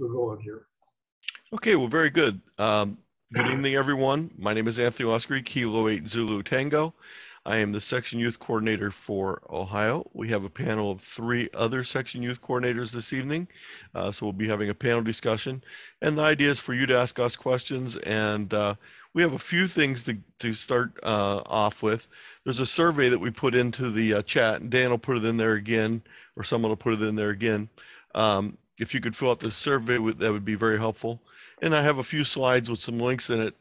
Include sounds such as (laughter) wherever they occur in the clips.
we're going here. Okay, well, very good. Um, good evening, everyone. My name is Anthony Luscre, Kilo 8 Zulu Tango. I am the section youth coordinator for Ohio. We have a panel of three other section youth coordinators this evening. Uh, so we'll be having a panel discussion. And the idea is for you to ask us questions. And uh, we have a few things to, to start uh, off with. There's a survey that we put into the uh, chat, and Dan will put it in there again, or someone will put it in there again. Um, if you could fill out the survey, that would be very helpful. And I have a few slides with some links in it.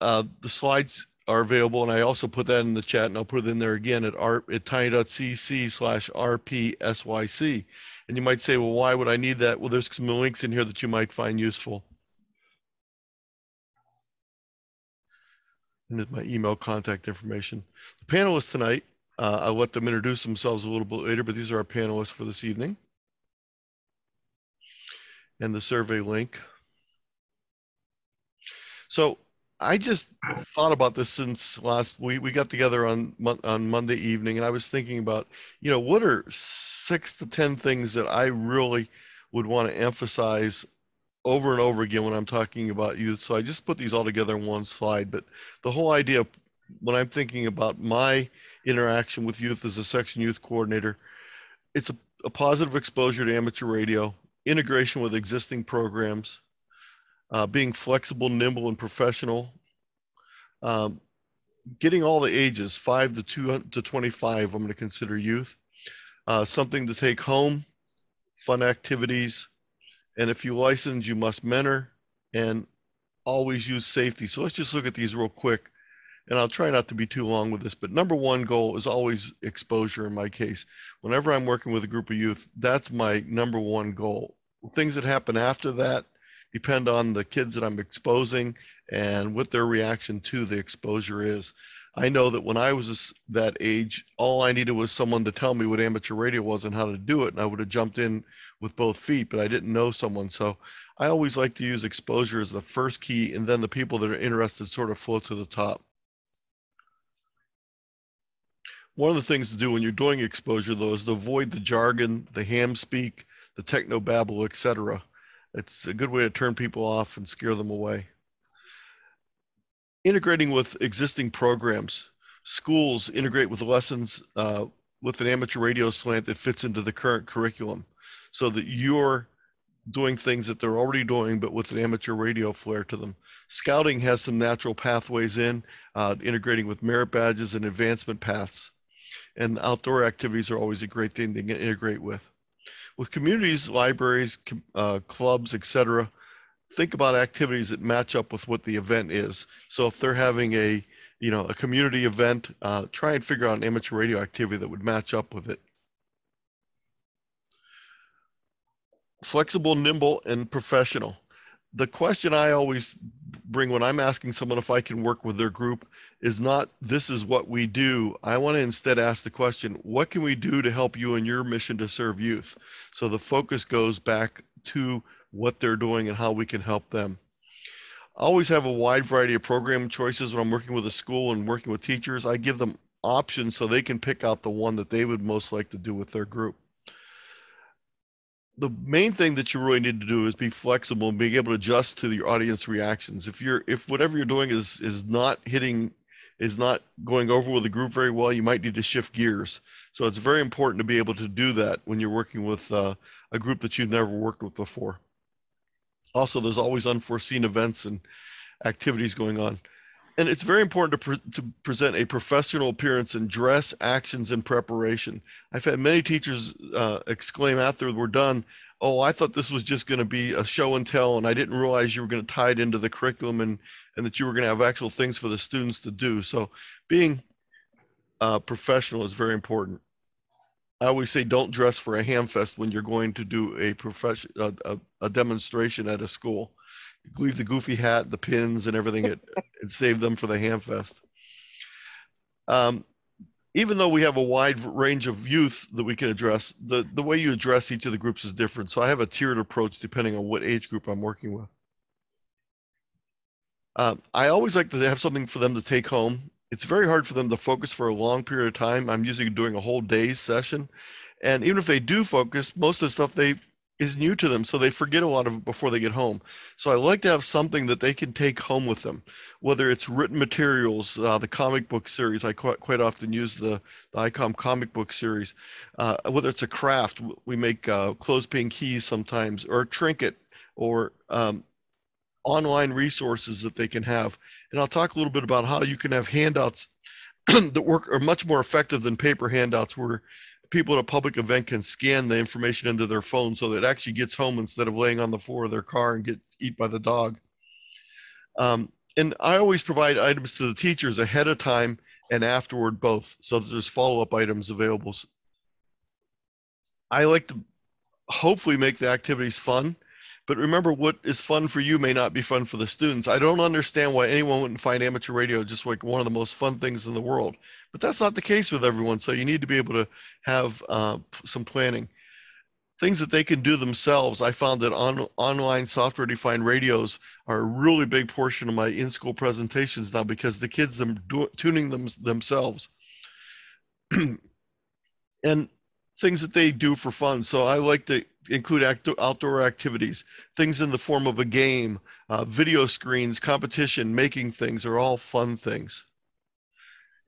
Uh, the slides are available, and I also put that in the chat, and I'll put it in there again at at tiny.cc slash rpsyc. And you might say, well, why would I need that? Well, there's some links in here that you might find useful. And my email contact information. The panelists tonight, uh, I'll let them introduce themselves a little bit later, but these are our panelists for this evening. And the survey link. So I just thought about this since last week. We got together on on Monday evening, and I was thinking about, you know, what are six to ten things that I really would want to emphasize over and over again when I'm talking about youth. So I just put these all together in one slide. But the whole idea, when I'm thinking about my interaction with youth as a section youth coordinator, it's a, a positive exposure to amateur radio, integration with existing programs uh, being flexible, nimble, and professional. Um, getting all the ages, five to two to 25, I'm going to consider youth. Uh, something to take home, fun activities, and if you license, you must mentor and always use safety. So let's just look at these real quick. And I'll try not to be too long with this, but number one goal is always exposure in my case. Whenever I'm working with a group of youth, that's my number one goal. Things that happen after that, depend on the kids that I'm exposing and what their reaction to the exposure is. I know that when I was that age, all I needed was someone to tell me what amateur radio was and how to do it, and I would have jumped in with both feet, but I didn't know someone. So I always like to use exposure as the first key, and then the people that are interested sort of flow to the top. One of the things to do when you're doing exposure, though, is to avoid the jargon, the ham speak, the techno babble, etc. It's a good way to turn people off and scare them away. Integrating with existing programs. Schools integrate with lessons uh, with an amateur radio slant that fits into the current curriculum so that you're doing things that they're already doing, but with an amateur radio flair to them. Scouting has some natural pathways in, uh, integrating with merit badges and advancement paths. And outdoor activities are always a great thing to integrate with with communities, libraries, uh, clubs, etc., think about activities that match up with what the event is. So if they're having a, you know, a community event, uh, try and figure out an amateur radio activity that would match up with it. Flexible, nimble, and professional the question I always bring when I'm asking someone if I can work with their group is not this is what we do. I want to instead ask the question, what can we do to help you in your mission to serve youth? So the focus goes back to what they're doing and how we can help them. I always have a wide variety of program choices when I'm working with a school and working with teachers. I give them options so they can pick out the one that they would most like to do with their group the main thing that you really need to do is be flexible and being able to adjust to your audience reactions. If you're if whatever you're doing is is not hitting is not going over with the group very well, you might need to shift gears. So it's very important to be able to do that when you're working with uh, a group that you've never worked with before. Also, there's always unforeseen events and activities going on and it's very important to, pre- to present a professional appearance in dress, actions, and preparation. I've had many teachers uh, exclaim after we're done, "Oh, I thought this was just going to be a show and tell, and I didn't realize you were going to tie it into the curriculum and and that you were going to have actual things for the students to do." So, being uh, professional is very important. I always say, don't dress for a hamfest when you're going to do a profession a, a, a demonstration at a school leave the goofy hat, the pins, and everything, and, and save them for the Hamfest. Um, even though we have a wide range of youth that we can address, the, the way you address each of the groups is different. So I have a tiered approach depending on what age group I'm working with. Uh, I always like to have something for them to take home. It's very hard for them to focus for a long period of time. I'm usually doing a whole day's session. And even if they do focus, most of the stuff they is new to them, so they forget a lot of it before they get home. So I like to have something that they can take home with them, whether it's written materials, uh, the comic book series. I quite, quite often use the, the ICOM comic book series, uh, whether it's a craft, we make uh, clothespin keys sometimes, or a trinket, or um, online resources that they can have. And I'll talk a little bit about how you can have handouts (clears throat) that work are much more effective than paper handouts where people at a public event can scan the information into their phone so that it actually gets home instead of laying on the floor of their car and get eat by the dog. Um, and I always provide items to the teachers ahead of time and afterward both, so that there's follow-up items available. I like to hopefully make the activities fun but remember, what is fun for you may not be fun for the students. I don't understand why anyone wouldn't find amateur radio just like one of the most fun things in the world. But that's not the case with everyone. So you need to be able to have uh, some planning. Things that they can do themselves. I found that on online software defined radios are a really big portion of my in school presentations now because the kids are tuning them themselves. (clears throat) and things that they do for fun. So I like to include act- outdoor activities, things in the form of a game, uh, video screens, competition, making things are all fun things.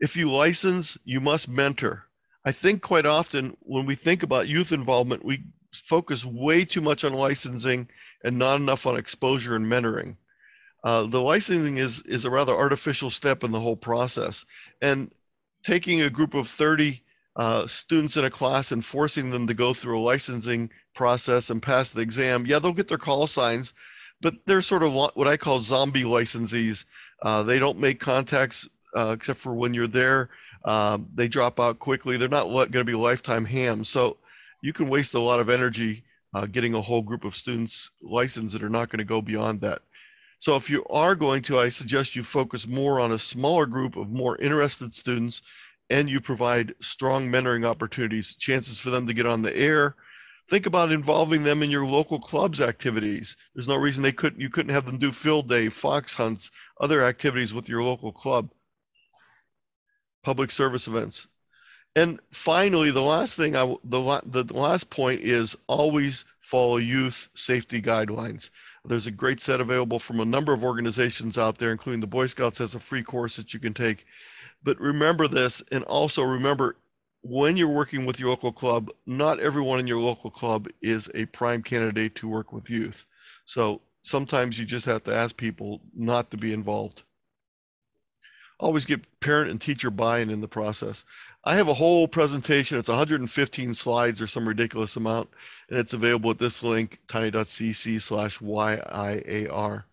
If you license, you must mentor. I think quite often when we think about youth involvement, we focus way too much on licensing and not enough on exposure and mentoring. Uh, the licensing is is a rather artificial step in the whole process, and taking a group of 30 uh, students in a class and forcing them to go through a licensing process and pass the exam, yeah, they'll get their call signs, but they're sort of what I call zombie licensees. Uh, they don't make contacts uh, except for when you're there. Um, they drop out quickly. They're not going to be lifetime hams. So you can waste a lot of energy uh, getting a whole group of students licensed that are not going to go beyond that. So if you are going to, I suggest you focus more on a smaller group of more interested students and you provide strong mentoring opportunities, chances for them to get on the air. Think about involving them in your local club's activities. There's no reason they couldn't you couldn't have them do field day, fox hunts, other activities with your local club. Public service events. And finally, the last thing I the, the last point is always follow youth safety guidelines. There's a great set available from a number of organizations out there, including the Boy Scouts has a free course that you can take but remember this, and also remember when you're working with your local club, not everyone in your local club is a prime candidate to work with youth. So sometimes you just have to ask people not to be involved. Always get parent and teacher buy-in in the process. I have a whole presentation. It's 115 slides or some ridiculous amount, and it's available at this link, tiny.cc slash YIAR.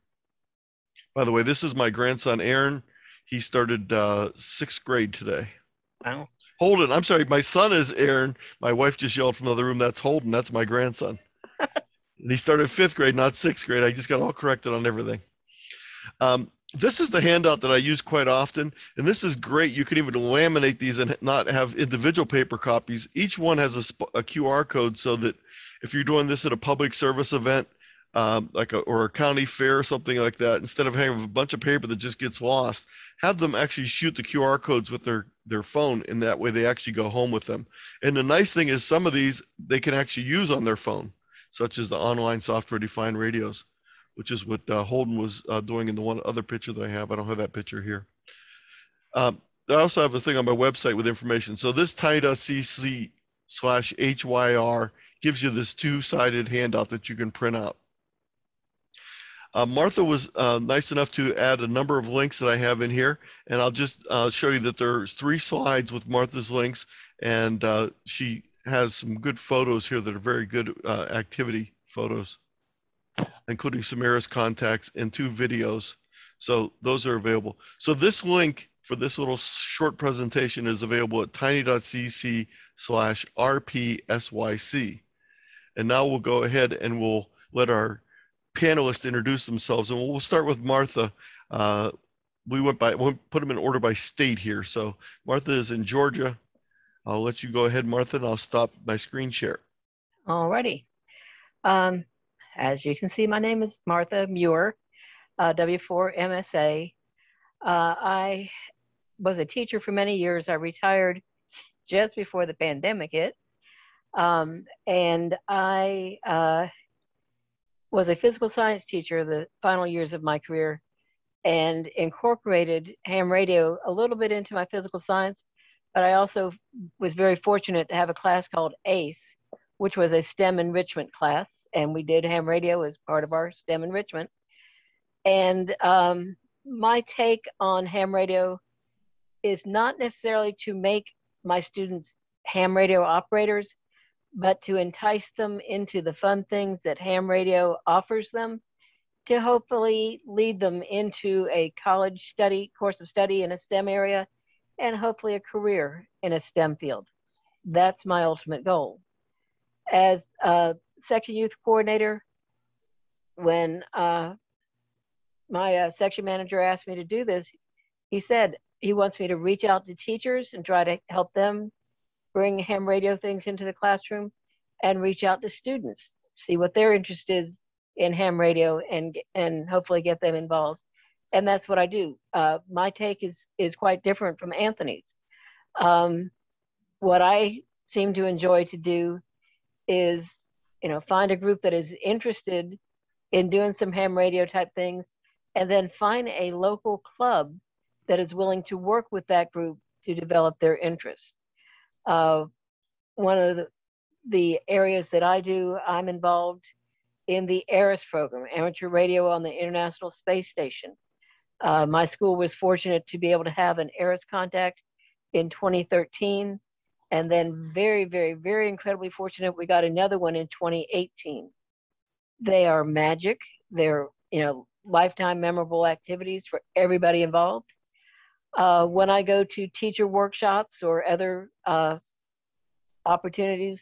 By the way, this is my grandson, Aaron. He started uh, sixth grade today. Wow. Holden, I'm sorry, my son is Aaron. My wife just yelled from the other room, that's Holden. That's my grandson. (laughs) and he started fifth grade, not sixth grade. I just got all corrected on everything. Um, this is the handout that I use quite often, and this is great. You can even laminate these and not have individual paper copies. Each one has a, a QR code so that if you're doing this at a public service event, um, like a, or a county fair or something like that, instead of having a bunch of paper that just gets lost, have them actually shoot the QR codes with their their phone, and that way they actually go home with them. And the nice thing is, some of these they can actually use on their phone, such as the online software defined radios, which is what uh, Holden was uh, doing in the one other picture that I have. I don't have that picture here. Um, I also have a thing on my website with information. So this tiny.cc slash HYR gives you this two-sided handout that you can print out. Uh, Martha was uh, nice enough to add a number of links that I have in here, and I'll just uh, show you that there's three slides with Martha's links, and uh, she has some good photos here that are very good uh, activity photos, including some ARISS contacts and two videos. So those are available. So this link for this little short presentation is available at tiny.cc slash rpsyc. And now we'll go ahead and we'll let our panelists introduce themselves, and we'll start with Martha. Uh, we went by, we'll put them in order by state here. So Martha is in Georgia. I'll let you go ahead, Martha, and I'll stop my screen share. Alrighty. Um, as you can see, my name is Martha Muir, uh, W4MSA. Uh, I was a teacher for many years. I retired just before the pandemic hit. Um, and I uh, was a physical science teacher the final years of my career and incorporated ham radio a little bit into my physical science. But I also was very fortunate to have a class called ACE, which was a STEM enrichment class. And we did ham radio as part of our STEM enrichment. And um, my take on ham radio is not necessarily to make my students ham radio operators, but to entice them into the fun things that ham radio offers them to hopefully lead them into a college study course of study in a STEM area and hopefully a career in a STEM field. That's my ultimate goal. As a section youth coordinator, when uh, my uh, section manager asked me to do this, he said he wants me to reach out to teachers and try to help them bring ham radio things into the classroom and reach out to students, see what their interest is in ham radio and and hopefully get them involved. And that's what I do. Uh, my take is is quite different from Anthony's. Um, what I seem to enjoy to do is, you know, find a group that is interested in doing some ham radio type things, and then find a local club that is willing to work with that group to develop their interests. Uh, one of the, the areas that I do, I'm involved in the ARISS program, Amateur Radio on the International Space Station. Uh, my school was fortunate to be able to have an ARISS contact in 2013, and then very, very, very incredibly fortunate we got another one in 2018. They are magic. They're you know lifetime memorable activities for everybody involved. Uh, when I go to teacher workshops or other uh, opportunities,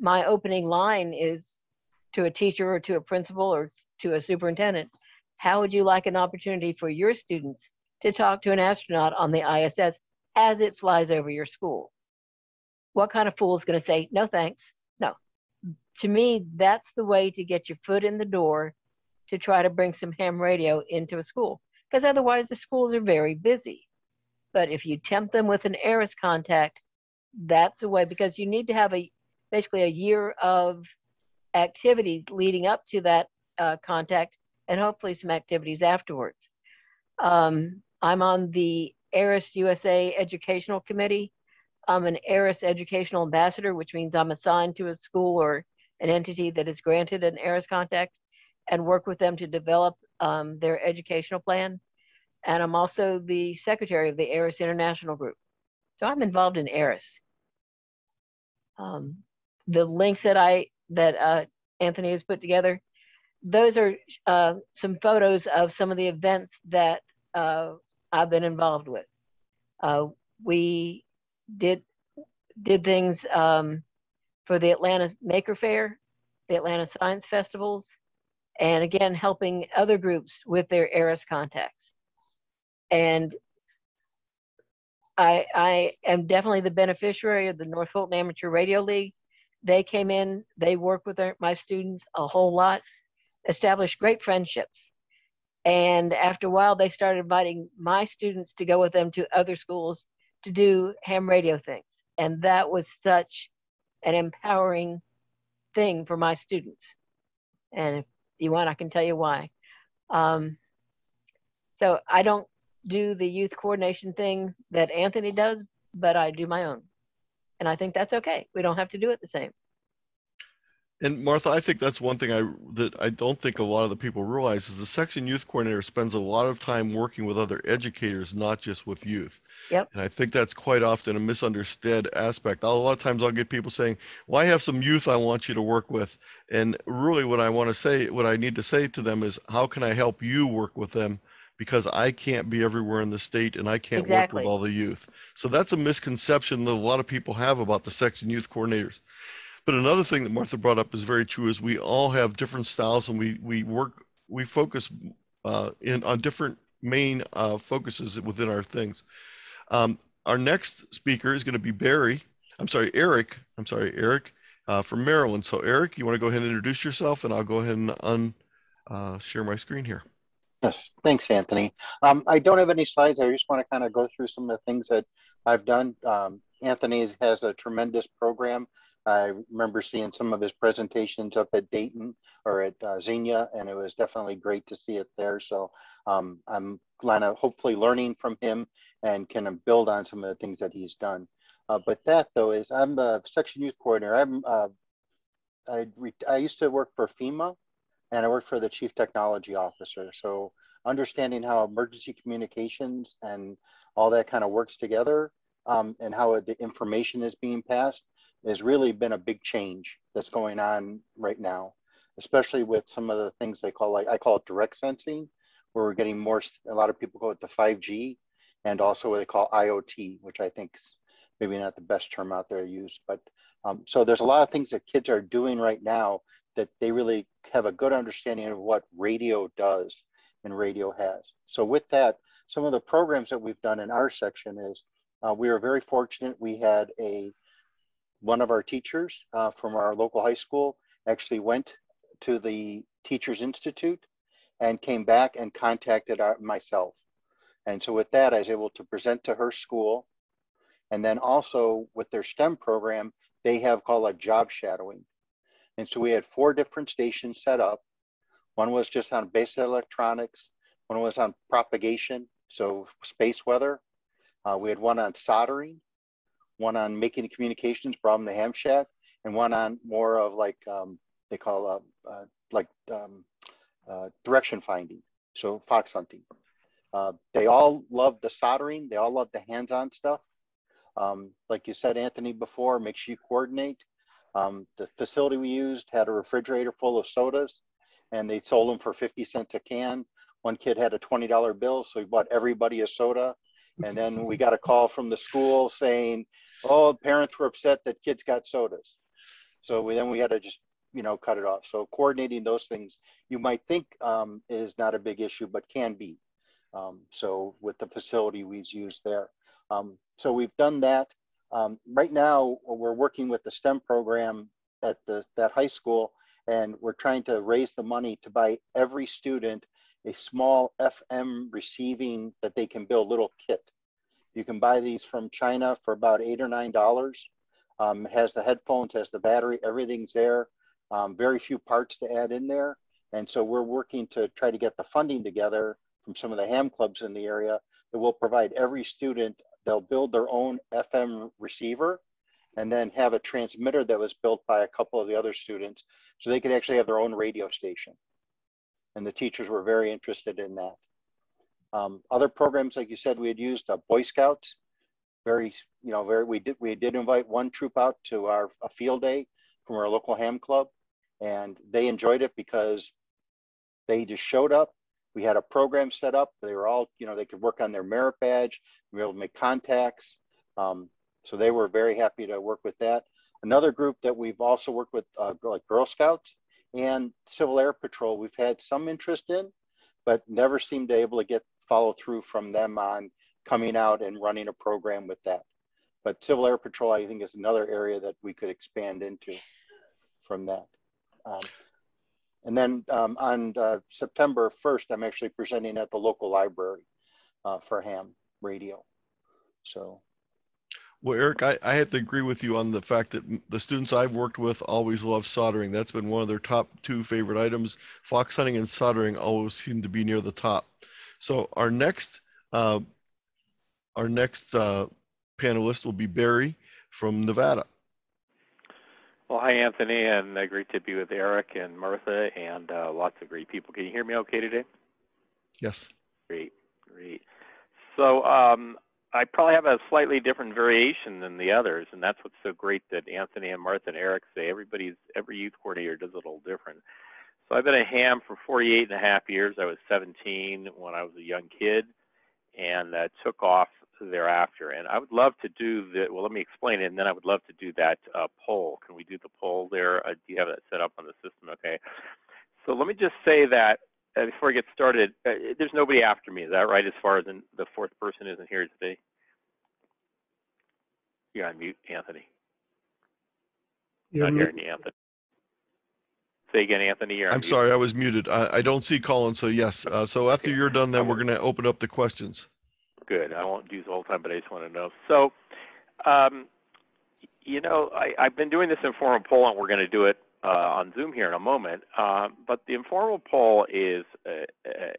my opening line is to a teacher or to a principal or to a superintendent, how would you like an opportunity for your students to talk to an astronaut on the ISS as it flies over your school? What kind of fool is going to say, no thanks? No. To me, that's the way to get your foot in the door to try to bring some ham radio into a school, because otherwise the schools are very busy. But if you tempt them with an ARISS contact, that's a way because you need to have a basically a year of activities leading up to that uh, contact and hopefully some activities afterwards. Um, I'm on the ARISS USA Educational Committee. I'm an ARISS Educational Ambassador, which means I'm assigned to a school or an entity that is granted an ARISS contact and work with them to develop um, their educational plan. And I'm also the secretary of the ARISS International Group. So I'm involved in ARISS. Um, the links that I that uh, Anthony has put together. Those are uh, some photos of some of the events that uh, I've been involved with. Uh, we did did things um, for the Atlanta Maker Faire, the Atlanta Science Festivals, and again helping other groups with their ARISS contacts. And I, I am definitely the beneficiary of the North Fulton Amateur Radio League they came in, they worked with their, my students a whole lot, established great friendships. And after a while, they started inviting my students to go with them to other schools to do ham radio things. And that was such an empowering thing for my students. And if you want, I can tell you why. Um, so I don't do the youth coordination thing that Anthony does, but I do my own. And I think that's okay. We don't have to do it the same. And Martha, I think that's one thing I that I don't think a lot of the people realize is the section youth coordinator spends a lot of time working with other educators, not just with youth. Yep. And I think that's quite often a misunderstood aspect. A lot of times I'll get people saying, "Well, I have some youth I want you to work with," and really, what I want to say, what I need to say to them is, "How can I help you work with them?" Because I can't be everywhere in the state and I can't exactly. work with all the youth. So that's a misconception that a lot of people have about the section youth coordinators. But another thing that Martha brought up is very true is we all have different styles and we we work we focus uh, in on different main uh, focuses within our things. Um, our next speaker is going to be Barry. I'm sorry, Eric. I'm sorry, Eric uh, from Maryland. So Eric, you want to go ahead and introduce yourself, and I'll go ahead and un uh, share my screen here. Yes, thanks, Anthony. Um, I don't have any slides. I just want to kind of go through some of the things that I've done. Um, Anthony has a tremendous program I remember seeing some of his presentations up at Dayton or at uh, Xenia, and it was definitely great to see it there. So um, I'm kind of hopefully learning from him and can build on some of the things that he's done. Uh, but that though is I'm the section youth coordinator. I'm uh, I, I used to work for FEMA and I worked for the chief technology officer. So understanding how emergency communications and all that kind of works together um, and how the information is being passed has really been a big change that's going on right now, especially with some of the things they call like I call it direct sensing, where we're getting more. A lot of people call it the 5G, and also what they call IoT, which I think is maybe not the best term out there used. But um, so there's a lot of things that kids are doing right now that they really have a good understanding of what radio does and radio has. So with that, some of the programs that we've done in our section is uh, we were very fortunate. We had a one of our teachers uh, from our local high school actually went to the Teachers Institute and came back and contacted our, myself. And so with that, I was able to present to her school. And then also with their STEM program, they have called a job shadowing. And so we had four different stations set up. One was just on basic electronics. One was on propagation, so space weather. Uh, we had one on soldering one on making communications problem, the ham shack, and one on more of like um, they call uh, uh, like um, uh, direction finding, so fox hunting. They all love the soldering. They all love the hands-on stuff. Um, like you said, Anthony, before, make sure you coordinate. Um, the facility we used had a refrigerator full of sodas, and they sold them for 50 cents a can. One kid had a $20 bill, so he bought everybody a soda. And then we got a call from the school saying, oh, parents were upset that kids got sodas. So we, then we had to just, you know, cut it off. So coordinating those things you might think um, is not a big issue, but can be. Um, so with the facility we've used there. Um, so we've done that. Um, right now, we're working with the STEM program at the, that high school, and we're trying to raise the money to buy every student a small FM receiving that they can build little kit. You can buy these from China for about eight or nine dollars. Um, has the headphones, has the battery, everything's there. Um, very few parts to add in there. And so we're working to try to get the funding together from some of the ham clubs in the area that will provide every student, they'll build their own FM receiver and then have a transmitter that was built by a couple of the other students so they could actually have their own radio station. And the teachers were very interested in that. Um, other programs, like you said, we had used uh, Boy Scouts. Very, you know, very. We did we did invite one troop out to our a field day from our local ham club, and they enjoyed it because they just showed up. We had a program set up. They were all, you know, they could work on their merit badge. We were able to make contacts. Um, so they were very happy to work with that. Another group that we've also worked with, uh, like Girl Scouts and Civil Air Patrol, we've had some interest in, but never seemed to able to get follow through from them on coming out and running a program with that. But Civil Air Patrol, I think, is another area that we could expand into from that. Um, and then um, on uh, September 1st, I'm actually presenting at the local library uh, for ham radio. So. Well, Eric, I, I have to agree with you on the fact that the students I've worked with always love soldering. That's been one of their top two favorite items. Fox hunting and soldering always seem to be near the top. So our next uh, our next uh, panelist will be Barry from Nevada. Well, hi, Anthony, and uh, great to be with Eric and Martha and uh, lots of great people. Can you hear me okay today? Yes. Great, great. So um, I probably have a slightly different variation than the others, and that's what's so great that Anthony and Martha and Eric say. Everybody's every youth coordinator does it a little different. So I've been a ham for 48 and a half years. I was 17 when I was a young kid and uh, took off thereafter. And I would love to do the, well, let me explain it, and then I would love to do that uh, poll. Can we do the poll there? Uh, do you have that set up on the system? Okay. So let me just say that uh, before I get started, uh, there's nobody after me. Is that right? As far as in, the fourth person isn't here today? You're on mute, Anthony. You're Not mute. hearing you, Anthony. Say again, Anthony. You're on I'm mute. sorry, I was muted. I, I don't see Colin, so yes. Uh, so after you're done, then we're going to open up the questions. Good. I won't use the whole time, but I just want to know. So, um, you know, I, I've been doing this informal poll, and we're going to do it uh, on Zoom here in a moment. Um, but the informal poll is uh, uh,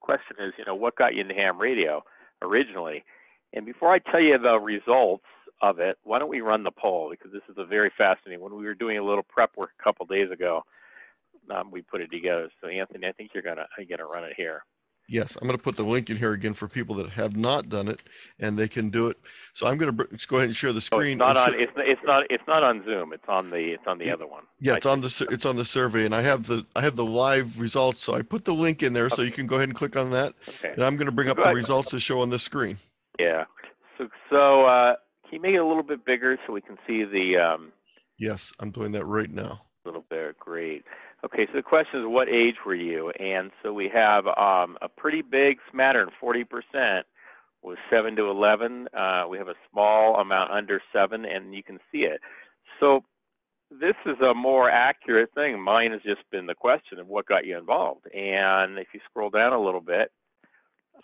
question is, you know, what got you into ham radio originally? And before I tell you the results of it, why don't we run the poll because this is a very fascinating. When we were doing a little prep work a couple days ago, um, we put it together. So Anthony, I think you're gonna you're gonna run it here. Yes, I'm going to put the link in here again for people that have not done it, and they can do it. So I'm going to go ahead and share the Oh, screen. it's not on. share- It's, it's not. It's not on Zoom. It's on the. It's on the other one. Yeah, I it's on the it's on the survey, and I have the I have the live results. So I put the link in there, so you can go ahead and click on that. Okay. And I'm going to bring up the results to show on the screen. Yeah. So so uh, can you make it a little bit bigger so we can see the um, Yes, I'm doing that right now. Little bit? Great. Okay. So the question is, what age were you? And so we have um, a pretty big smattering. Forty percent was seven to eleven. Uh, we have a small amount under seven, and you can see it. So this is a more accurate thing. Mine has just been the question of what got you involved. And if you scroll down a little bit,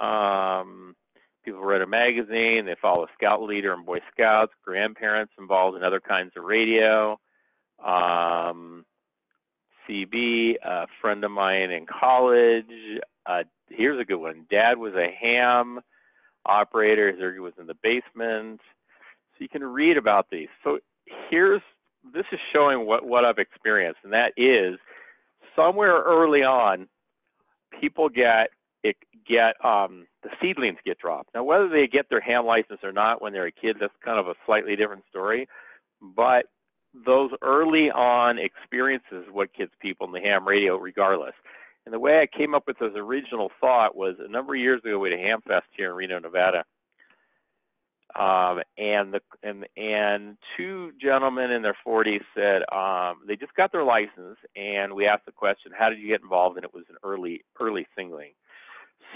um, people read a magazine, they follow scout leader and Boy Scouts, grandparents involved in other kinds of radio, um, CB, a friend of mine in college. Uh, here's a good one. Dad was a ham operator. His was in the basement. So you can read about these. So here's this is showing what, what I've experienced, and that is somewhere early on, people get it get um, the seedlings get dropped. Now, whether they get their ham license or not when they're a kid, that's kind of a slightly different story. But those early on experiences, what gets people in the ham radio, regardless. And the way I came up with this original thought was a number of years ago, we had a ham fest here in Reno, Nevada. Um, and the and and two gentlemen in their 40s said um, they just got their license, and we asked the question, "How did you get involved?" And it was an early early singling.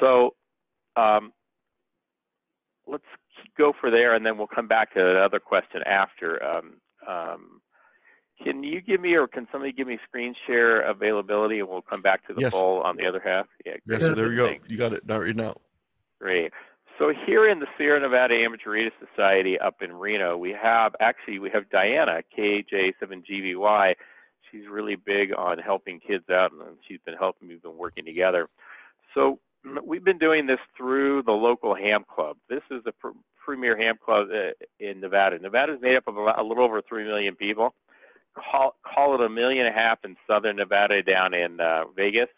So um, let's go for there, and then we'll come back to another question after. Um, um, can you give me, or can somebody give me screen share availability, and we'll come back to the Yes. poll on the other half? Yeah, Yes, so there you go. You got it. Right now. Great. So here in the Sierra Nevada Amateur Radio Society up in Reno, we have actually we have Diana KJ7GVY. She's really big on helping kids out, and she's been helping. We've been working together. So we've been doing this through the local ham club. This is the pr- premier ham club uh, in Nevada. Nevada is made up of a, a little over three million people. Call, call it a million and a half in southern Nevada, down in uh, Vegas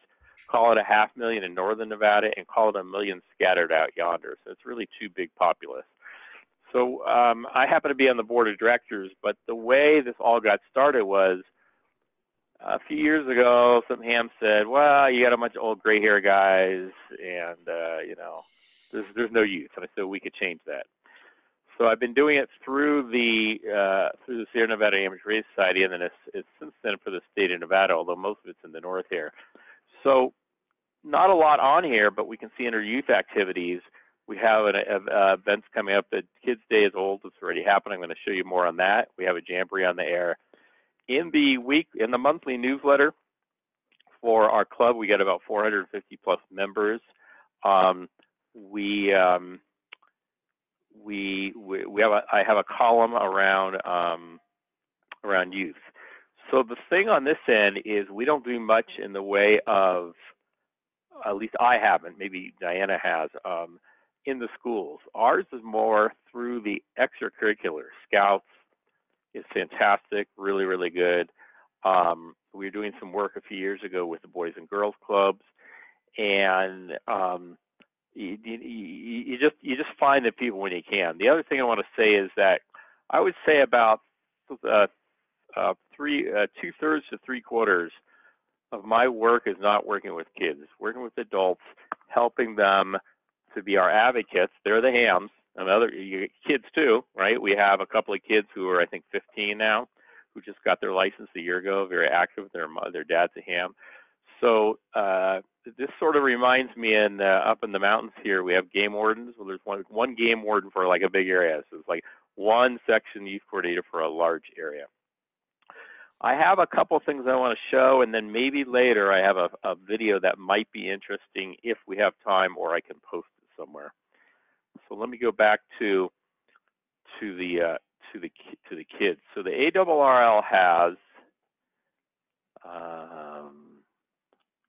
call it a half million in northern Nevada, and call it a million scattered out yonder. So it's really two big populace. So um, I happen to be on the board of directors, but the way this all got started was a few years ago, some ham said, "Well, you got a bunch of old gray hair guys, and uh, you know, there's there's no youth." And I said we could change that. So I've been doing it through the uh, through the Sierra Nevada Amateur Radio Society, and then it's, it's since then for the state of Nevada, although most of it's in the north here. So not a lot on here, but we can see our youth activities, we have an uh, events coming up. The Kids Day is old; it's already happening. I'm going to show you more on that. We have a jamboree on the air. In the week, in the monthly newsletter for our club, we get about 450 plus members. Um, we um, we, we we have a, I have a column around um, around youth. So the thing on this end is we don't do much in the way of, at least I haven't, maybe Diana has, um, in the schools. Ours is more through the extracurricular. Scouts is fantastic, really, really good. Um, we were doing some work a few years ago with the Boys and Girls Clubs, and um, you, you, you just you just find the people when you can. The other thing I want to say is that I would say about uh, uh, three, uh, two thirds to three quarters of my work is not working with kids, working with adults, helping them to be our advocates. They're the hams and other kids too, right? We have a couple of kids who are I think 15 now, who just got their license a year ago, very active. Their their dad's a ham. So uh, this sort of reminds me in uh, up in the mountains here we have game wardens. Well, there's one one game warden for like a big area. So it's like one section youth coordinator for a large area. I have a couple things I want to show, and then maybe later I have a, a video that might be interesting if we have time, or I can post it somewhere. So let me go back to to the uh, to the to the kids. So the ARRL has, um,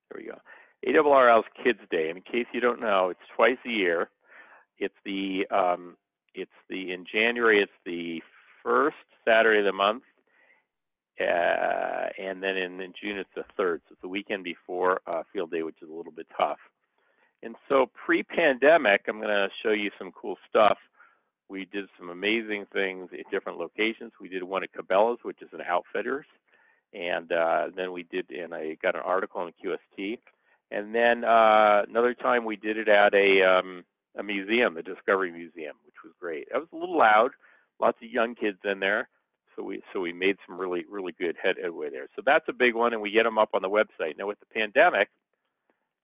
there we go. ARRL's Kids Day, and in case you don't know, it's twice a year. It's the um, it's the in January. It's the first Saturday of the month, uh, and then in, in June it's the third. So it's the weekend before uh, Field Day, which is a little bit tough. And so pre-pandemic, I'm going to show you some cool stuff. We did some amazing things at different locations. We did one at Cabela's, which is an Outfitters, and uh, then we did, and I got an article on QST. And then uh, another time we did it at a um, a museum, the Discovery Museum, which was great. That was a little loud, lots of young kids in there, so we so we made some really really good head headway there. So that's a big one, and we get them up on the website. Now with the pandemic,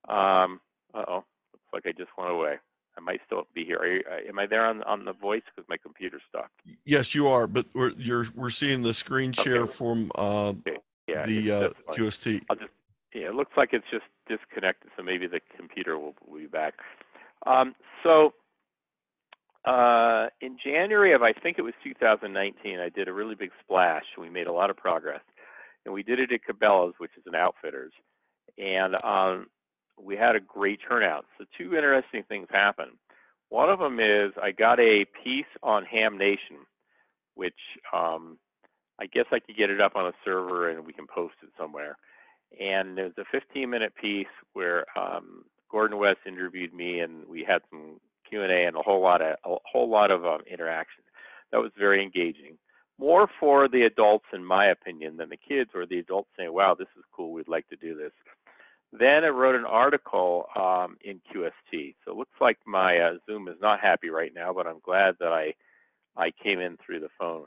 um, uh oh, looks like I just went away. I might still be here. Are you, uh, am I there on on the voice because my computer's stuck? Yes, you are, but we're you're we're seeing the screen share Okay. from uh, Yeah, the uh. QST. I'll just, yeah, it looks like it's just disconnected, so maybe the computer will, be back. Um, so, uh, in January of, I think it was 2019, I did a really big splash. We made a lot of progress. And we did it at Cabela's, which is an outfitters. And um, we had a great turnout. So, two interesting things happened. One of them is I got a piece on Ham Nation, which um, I guess I could get it up on a server and we can post it somewhere and there's a 15 minute piece where um, Gordon West interviewed me, and we had some Q and A and a whole lot of a whole lot of um, interaction. That was very engaging. More for the adults, in my opinion, than the kids, or the adults saying, "Wow, this is cool. We'd like to do this." Then I wrote an article um, in QST. So it looks like my uh, Zoom is not happy right now, but I'm glad that I I came in through the phone.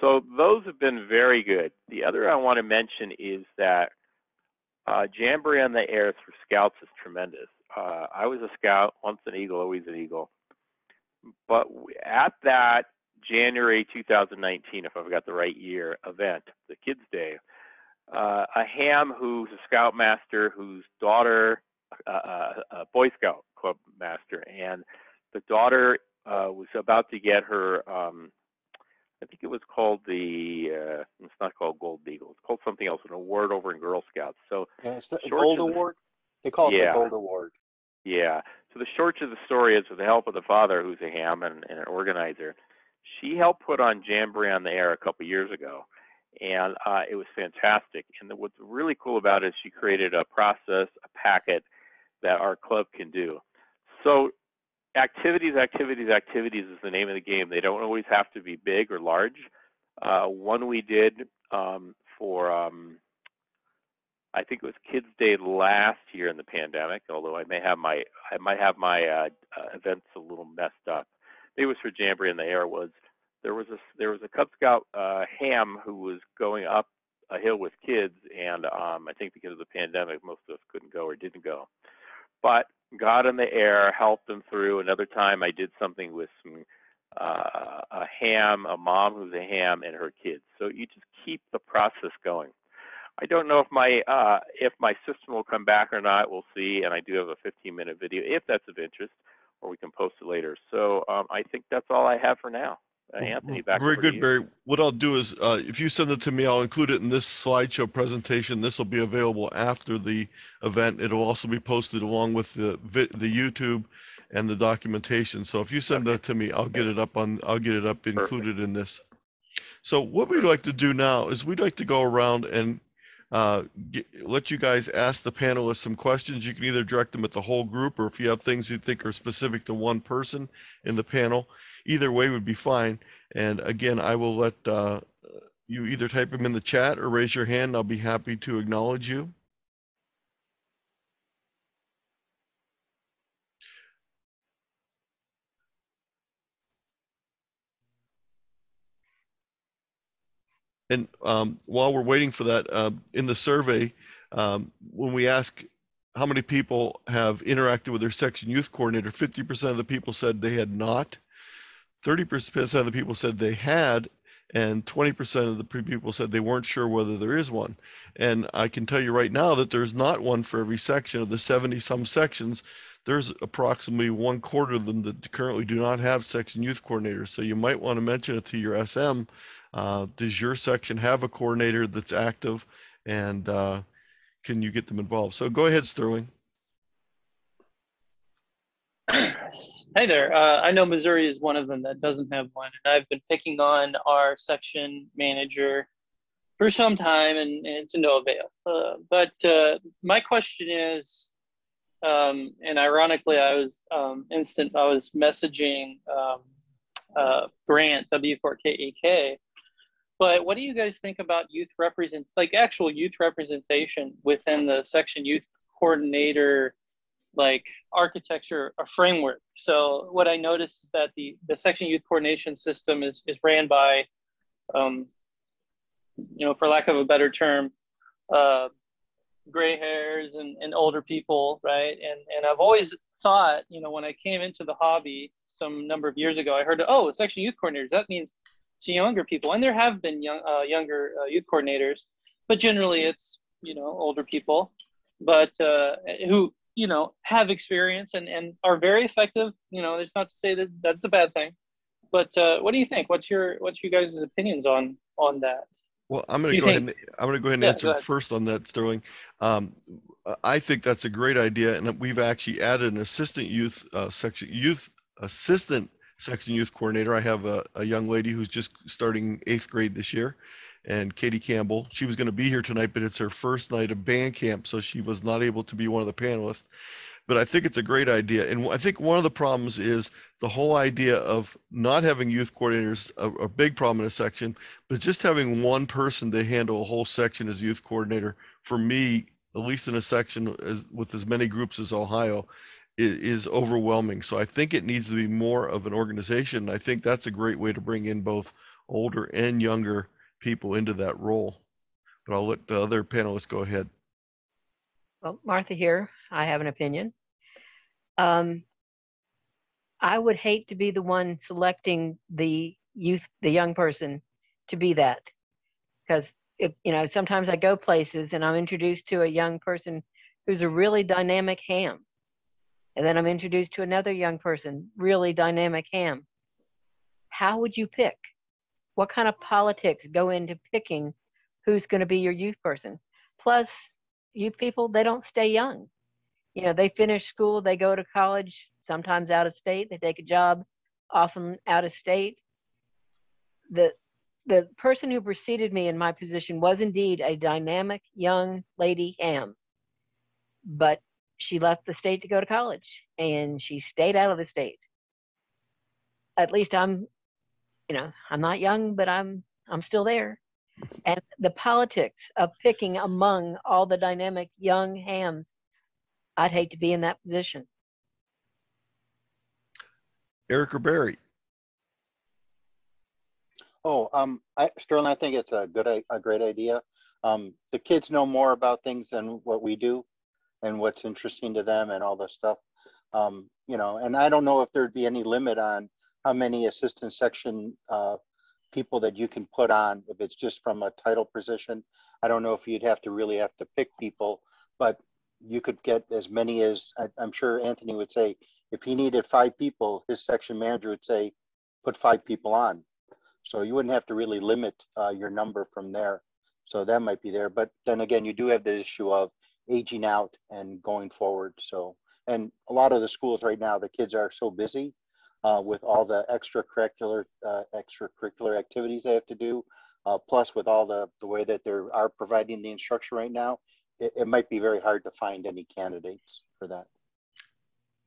So those have been very good. The other I want to mention is that uh, Jamboree on the Air for Scouts is tremendous. Uh, I was a scout, once an Eagle, always an Eagle. But at that January 2019, if I've got the right year, event, the Kids Day, uh, a ham who's a scoutmaster, whose daughter, uh, uh, a Boy Scout club master, and the daughter uh, was about to get her um, I think it was called the. Uh, it's not called Gold Beagle. It's called something else, an award over in Girl Scouts. So Yeah, it's the Gold Award. They call it Yeah. the Gold Award. yeah. So the short of the story is, with the help of the father, who's a ham and, and an organizer, she helped put on Jamboree on the Air a couple years ago, and uh, it was fantastic. And the, what's really cool about it is she created a process, a packet that our club can do. So activities, activities, activities is the name of the game. They don't always have to be big or large. Uh, one we did um, for, um, I think it was Kids Day last year in the pandemic. Although I may have my, I might have my uh, uh, events a little messed up. It was for Jamboree in the Air. Was there was a there was a Cub Scout uh, ham who was going up a hill with kids, and um, I think because of the pandemic, most of us couldn't go or didn't go. But got in the air, helped them through. Another time, I did something with some uh, a ham, a mom who's a ham, and her kids. So you just keep the process going. I don't know if my uh, if my system will come back or not. We'll see. And I do have a 15 minute video if that's of interest, or we can post it later. So um, I think that's all I have for now. Uh, Anthony, back Very good. Barry. What I'll do is, uh, if you send it to me, I'll include it in this slideshow presentation. This will be available after the event. It'll also be posted along with the vi- the YouTube and the documentation. So if you send that to me, I'll get it up on, I'll get it up included in this. So what we'd like to do now is we'd like to go around and uh, get, let you guys ask the panelists some questions. You can either direct them at the whole group or if you have things you think are specific to one person in the panel, either way would be fine. And again, I will let uh, you either type them in the chat or raise your hand. I'll be happy to acknowledge you. And um, while we're waiting for that, uh, in the survey, um, when we ask how many people have interacted with their section youth coordinator, 50% of the people said they had not. 30% of the people said they had, and 20% of the people said they weren't sure whether there is one. And I can tell you right now that there's not one for every section of the 70 some sections. There's approximately one quarter of them that currently do not have section youth coordinators. So you might want to mention it to your SM. Uh, does your section have a coordinator that's active and uh, can you get them involved? So go ahead, Sterling. Hey there. Uh, I know Missouri is one of them that doesn't have one, and I've been picking on our section manager for some time, and, and to no avail. Uh, but uh, my question is, um, and ironically, I was um, instant. I was messaging um, uh, Grant W4KEK. But what do you guys think about youth represent, like actual youth representation within the section youth coordinator? like architecture or framework. So what I noticed is that the, the section youth coordination system is, is ran by, um, you know, for lack of a better term, uh, gray hairs and, and older people, right? And, and I've always thought, you know, when I came into the hobby some number of years ago, I heard, oh, section youth coordinators, that means it's younger people. And there have been young, uh, younger uh, youth coordinators, but generally it's, you know, older people, but uh, who you know have experience and and are very effective. You know it's not to say that that's a bad thing. But uh, what do you think? What's your what's your guys' opinions on on that? Well i'm going to go think? ahead and i'm going to go ahead and yeah, answer first on that sterling. Um, i think that's a great idea and we've actually added an assistant youth uh, section youth assistant section youth coordinator i have a, a young lady who's just starting eighth grade this year and Katie Campbell. She was going to be here tonight, but it's her first night of band camp, so she was not able to be one of the panelists. But I think it's a great idea. And I think one of the problems is the whole idea of not having youth coordinators, a, a big problem in a section, but just having one person to handle a whole section as youth coordinator, for me, at least in a section as, with as many groups as Ohio, is, overwhelming. So I think it needs to be more of an organization. I think that's a great way to bring in both older and younger people into that role. But I'll let the other panelists go ahead. Well, Martha here, I have an opinion. Um, I would hate to be the one selecting the youth, the young person to be that. Because you know, sometimes I go places and I'm introduced to a young person who's a really dynamic ham. And then I'm introduced to another young person, really dynamic ham. How would you pick? what kind of politics go into picking who's going to be your youth person plus youth people they don't stay young you know they finish school they go to college sometimes out of state they take a job often out of state the the person who preceded me in my position was indeed a dynamic young lady ham but she left the state to go to college and she stayed out of the state at least i'm you know, I'm not young, but I'm I'm still there. And the politics of picking among all the dynamic young hams, I'd hate to be in that position. Eric or Barry? Oh, um, I, Sterling, I think it's a good, a great idea. Um, the kids know more about things than what we do, and what's interesting to them, and all this stuff. Um, you know, and I don't know if there'd be any limit on how many assistant section uh, people that you can put on if it's just from a title position. I don't know if you'd have to really have to pick people, but you could get as many as I, am sure Anthony would say. If he needed five people, his section manager would say, put five people on. So you wouldn't have to really limit uh, your number from there. So that might be there. But then again, you do have the issue of aging out and going forward. So, and a lot of the schools right now, the kids are so busy uh, with all the extracurricular uh, extracurricular activities they have to do, uh, plus with all the, the way that they are providing the instruction right now, it, it might be very hard to find any candidates for that.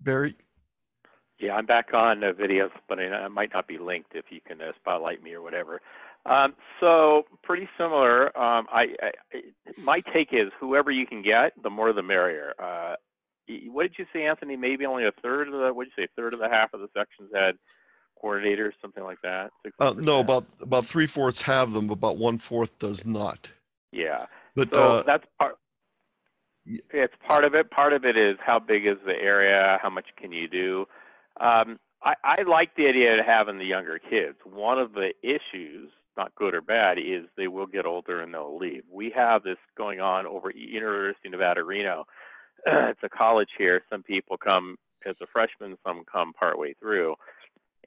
Barry? Yeah, I'm back on uh, videos, but I, I, might not be linked if you can uh, spotlight me or whatever. Um, so pretty similar. Um, I, I, my take is whoever you can get, the more the merrier. Uh, what did you say, Anthony? Maybe only a third of the what did you say? third of the half of the sections had coordinators, something like that. Uh, no, about about three fourths have them, but about one fourth does not. Yeah, but so uh, that's part. It's part of it. Part of it is how big is the area? How much can you do? Um, I, I like the idea of having the younger kids. One of the issues not good or bad, is they will get older and they'll leave. We have this going on over at University of Nevada, Reno. (clears throat) it's a college here. Some people come as a freshman, some come partway through.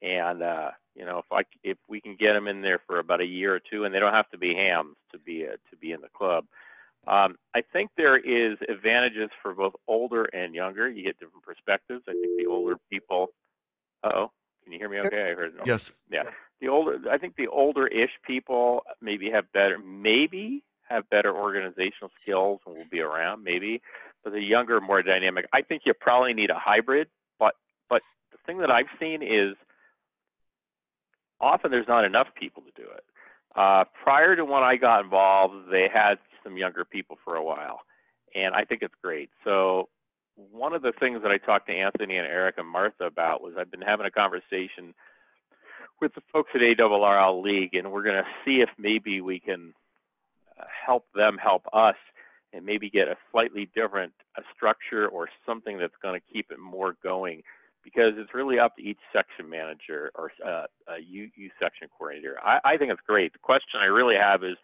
And uh, you know, if I if we can get them in there for about a year or two, and they don't have to be hams to be a, to be in the club. Um, I think there is advantages for both older and younger. You get different perspectives. I think the older people. oh, can you hear me? Okay, I heard. No. Yes. Yeah, the older. I think the older-ish people maybe have better, maybe have better organizational skills and will be around. Maybe, but the younger, more dynamic. I think you probably need a hybrid. But but the thing that I've seen is often there's not enough people to do it. Uh, prior to when I got involved, they had some younger people for a while, and I think it's great. So one of the things that I talked to Anthony and Eric and Martha about was I've been having a conversation with the folks at ARRL League, and we're going to see if maybe we can uh, help them help us and maybe get a slightly different a structure or something that's going to keep it more going because it's really up to each section manager or uh, a U, U section coordinator. I, I think it's great. The question I really have is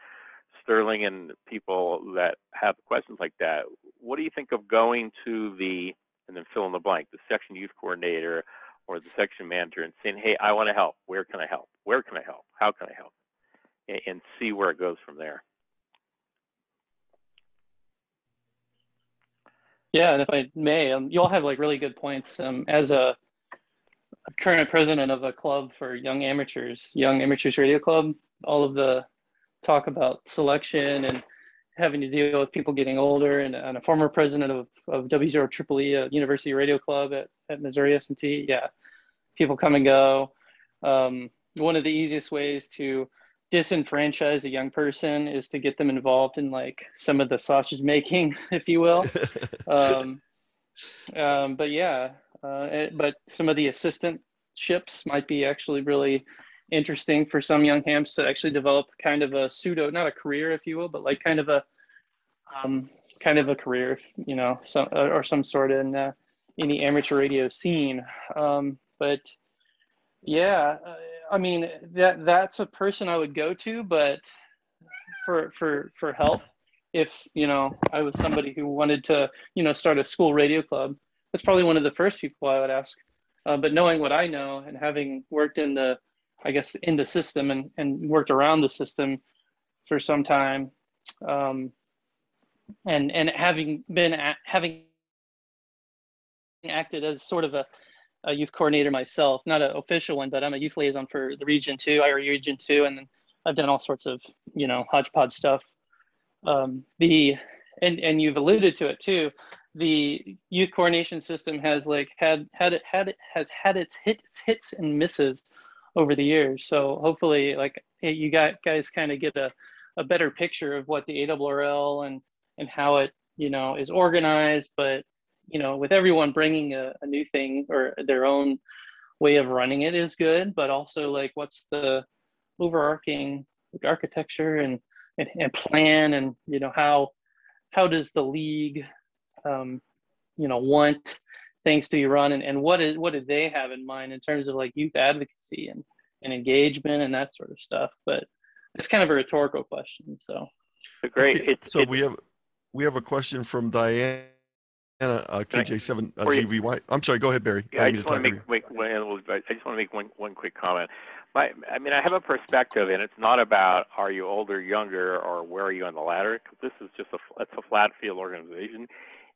Sterling and people that have questions like that. What do you think of going to the and then fill in the blank, the section youth coordinator or the section manager and saying, hey, I want to help. Where can I help? Where can I help? How can I help? And, and see where it goes from there. Yeah, and if I may, um, you all have like really good points. Um, as a, a current president of a club for young amateurs, Young Amateurs Radio Club, all of the talk about selection and having to deal with people getting older, and, and a former president of, of W0 Triple E, a University Radio Club at, at Missouri S&T. Yeah, people come and go. Um, one of the easiest ways to disenfranchise a young person is to get them involved in like some of the sausage making, (laughs) if you will. (laughs) um, um, but yeah, uh, it, but some of the assistantships might be actually really interesting for some young hams to actually develop kind of a pseudo, not a career, if you will, but like kind of a um, kind of a career, you know, some or some sort in uh, in the amateur radio scene. Um, but yeah. Uh, I mean that that's a person I would go to, but for for for help, if you know I was somebody who wanted to you know start a school radio club, that's probably one of the first people I would ask. Uh, but knowing what I know and having worked in the, I guess in the system and and worked around the system for some time, um, and and having been having acted as sort of a a youth coordinator myself, not an official one, but I'm a youth liaison for the region two, IARU region two, and I've done all sorts of you know hodgepodge stuff. Um, the and and you've alluded to it too. The youth coordination system has like had had it had it has had its hits hits and misses over the years. So hopefully, like you got guys kind of get a a better picture of what the ARRL and and how it you know is organized, but you know, with everyone bringing a, a new thing or their own way of running it is good, but also like what's the overarching architecture and, and, and plan and you know how how does the league um, you know want things to be run and, and what is what do they have in mind in terms of like youth advocacy and, and engagement and that sort of stuff but it's kind of a rhetorical question so great okay, so we have we have a question from diane uh, KJ7 uh, GVY. I'm sorry. Go ahead, Barry. Yeah, I, just want to make, make I just want to make one, one quick comment. My, I mean, I have a perspective, and it's not about are you older, younger, or where are you on the ladder. This is just a it's a flat field organization.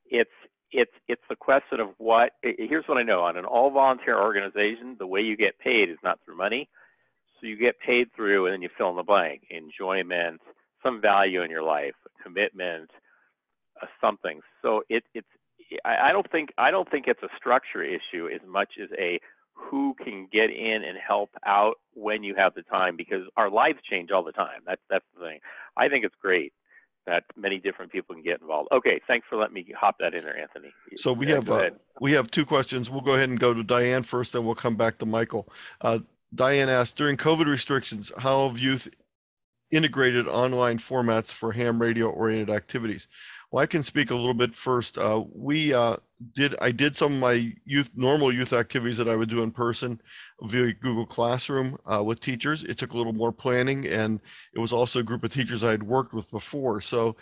It's it's it's the question of what. Here's what I know: on an all volunteer organization, the way you get paid is not through money. So you get paid through, and then you fill in the blank: enjoyment, some value in your life, commitment, uh, something. So it, it's I, I don't think I don't think it's a structure issue as much as a who can get in and help out when you have the time because our lives change all the time. That's that's the thing. I think it's great that many different people can get involved. Okay, thanks for letting me hop that in there, Anthony. So we yeah, have uh, we have two questions. We'll go ahead and go to Diane first, then we'll come back to Michael. Uh, Diane asked, during COVID restrictions, how have youth integrated online formats for ham radio oriented activities? Well, I can speak a little bit first. Uh, we uh, did, I did some of my youth, normal youth activities that I would do in person via Google Classroom uh, with teachers. It took a little more planning and it was also a group of teachers I had worked with before. So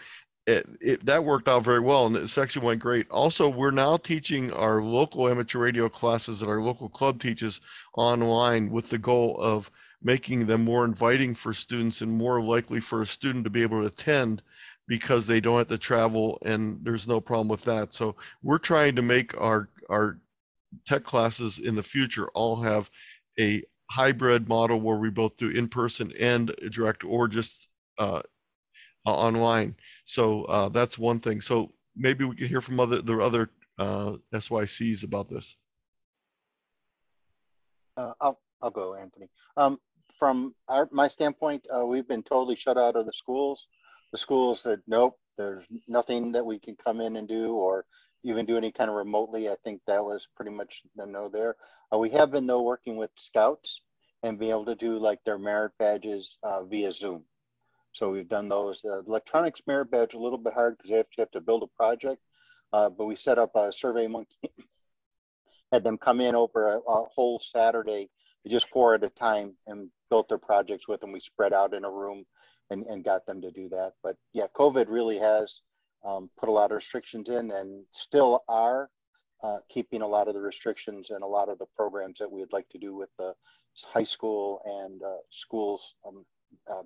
it, it, that worked out very well and the section went great. Also, we're now teaching our local amateur radio classes that our local club teaches online with the goal of making them more inviting for students and more likely for a student to be able to attend because they don't have to travel and there's no problem with that. So we're trying to make our, our tech classes in the future all have a hybrid model where we both do in person and direct or just uh, online. So uh, that's one thing. So maybe we can hear from other the other uh, SYCs about this. Uh, I'll I'll go, Anthony. Um, from our, my standpoint, uh, we've been totally shut out of the schools. The schools said, nope, there's nothing that we can come in and do or even do any kind of remotely. I think that was pretty much the no there. Uh, we have been though working with scouts and be able to do like their merit badges uh, via Zoom. So we've done those. Uh, electronics merit badge a little bit hard because they have to, have to build a project, uh, but we set up a Survey Monkey, (laughs) had them come in over a, a whole Saturday, just four at a time, and built their projects with them. We spread out in a room and, and got them to do that. But yeah, COVID really has um, put a lot of restrictions in and still are uh, keeping a lot of the restrictions and a lot of the programs that we'd like to do with the high school and uh, schools. Um, uh,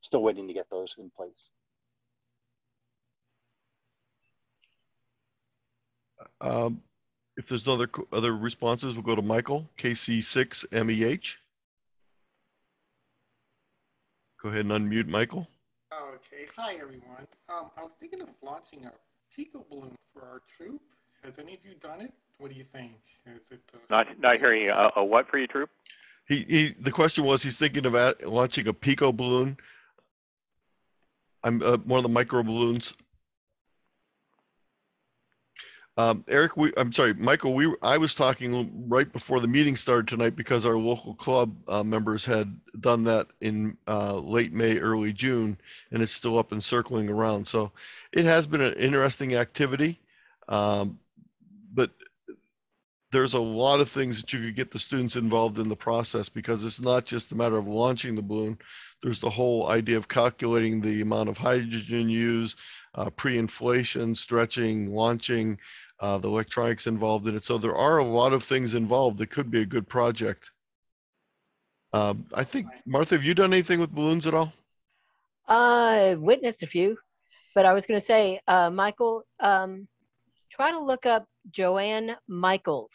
still waiting to get those in place. Um, if there's no other other responses, we'll go to Michael, KC6MEH. Go ahead and unmute Michael. Okay. Hi, everyone. Um, I was thinking of launching a Pico balloon for our troop. Has any of you done it? What do you think? Is it uh... not not hearing you? A, a what for your troop? He, he the question was he's thinking about launching a Pico balloon. I'm uh, one of the micro balloons um, Eric, we, I'm sorry, Michael, we, I was talking right before the meeting started tonight because our local club uh, members had done that in uh, late May, early June, and it's still up and circling around. So it has been an interesting activity, um, but there's a lot of things that you could get the students involved in the process because it's not just a matter of launching the balloon. There's the whole idea of calculating the amount of hydrogen used, uh, pre-inflation, stretching, launching, uh, the electronics involved in it. So there are a lot of things involved that could be a good project. Um, I think, Martha, have you done anything with balloons at all? I witnessed a few, but I was going to say, uh, Michael, um, try to look up Joanne Michaels.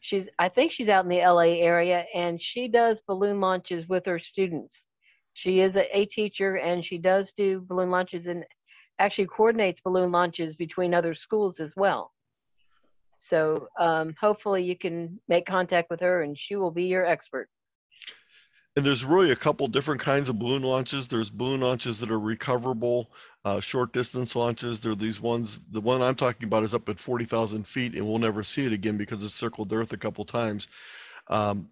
She's, I think she's out in the LA area and she does balloon launches with her students. She is a, a teacher and she does do balloon launches and actually coordinates balloon launches between other schools as well. So um, hopefully you can make contact with her and she will be your expert. And there's really a couple different kinds of balloon launches. There's balloon launches that are recoverable, uh, short distance launches. There are these ones, the one I'm talking about is up at 40,000 feet and we'll never see it again because it's circled Earth a couple times. Um,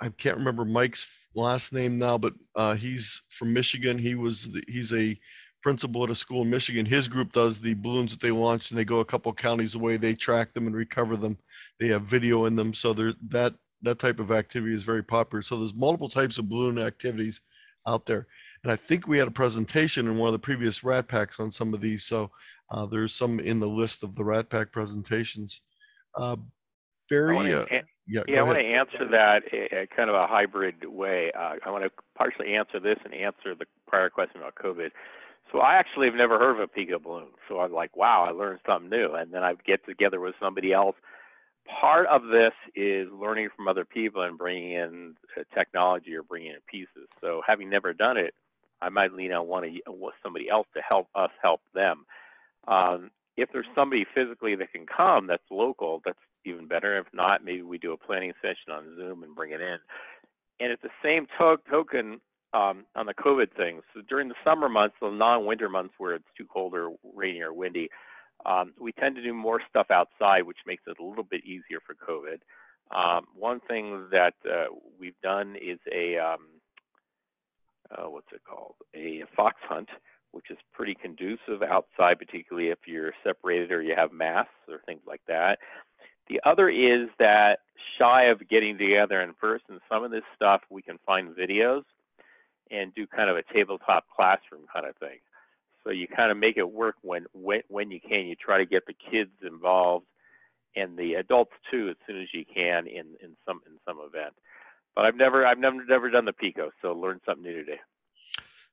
I can't remember Mike's last name now, but uh, he's from Michigan. He was, the, he's a principal at a school in Michigan. His group does the balloons that they launch and they go a couple counties away. They track them and recover them. They have video in them. So there, that that type of activity is very popular. So there's multiple types of balloon activities out there. And I think we had a presentation in one of the previous RATPACs on some of these. So uh, there's some in the list of the RATPAC presentations. Uh, Barry, uh, yeah, yeah I want to answer that a kind of a hybrid way. Uh, I want to partially answer this and answer the prior question about COVID. So I actually have never heard of a Pico balloon. So I'm like, wow, I learned something new. And then I get together with somebody else part of this is learning from other people and bringing in technology or bringing in pieces. So having never done it, I might lean on one of somebody else to help us help them. Um, if there's somebody physically that can come that's local, that's even better. If not, maybe we do a planning session on Zoom and bring it in. And at the same to token, um, on the COVID thing, so during the summer months, the non-winter months where it's too cold or rainy or windy, um, we tend to do more stuff outside, which makes it a little bit easier for COVID. Um, one thing that uh, we've done is a um, uh, what's it called? A fox hunt which is pretty conducive outside, particularly if you're separated or you have masks or things like that. The other is that shy of getting together in person, some of this stuff we can find videos and do kind of a tabletop classroom kind of thing. So you kind of make it work when when when you can. You try to get the kids involved and the adults too as soon as you can in in some in some event. But I've never I've never never done the Pico, so learned something new today.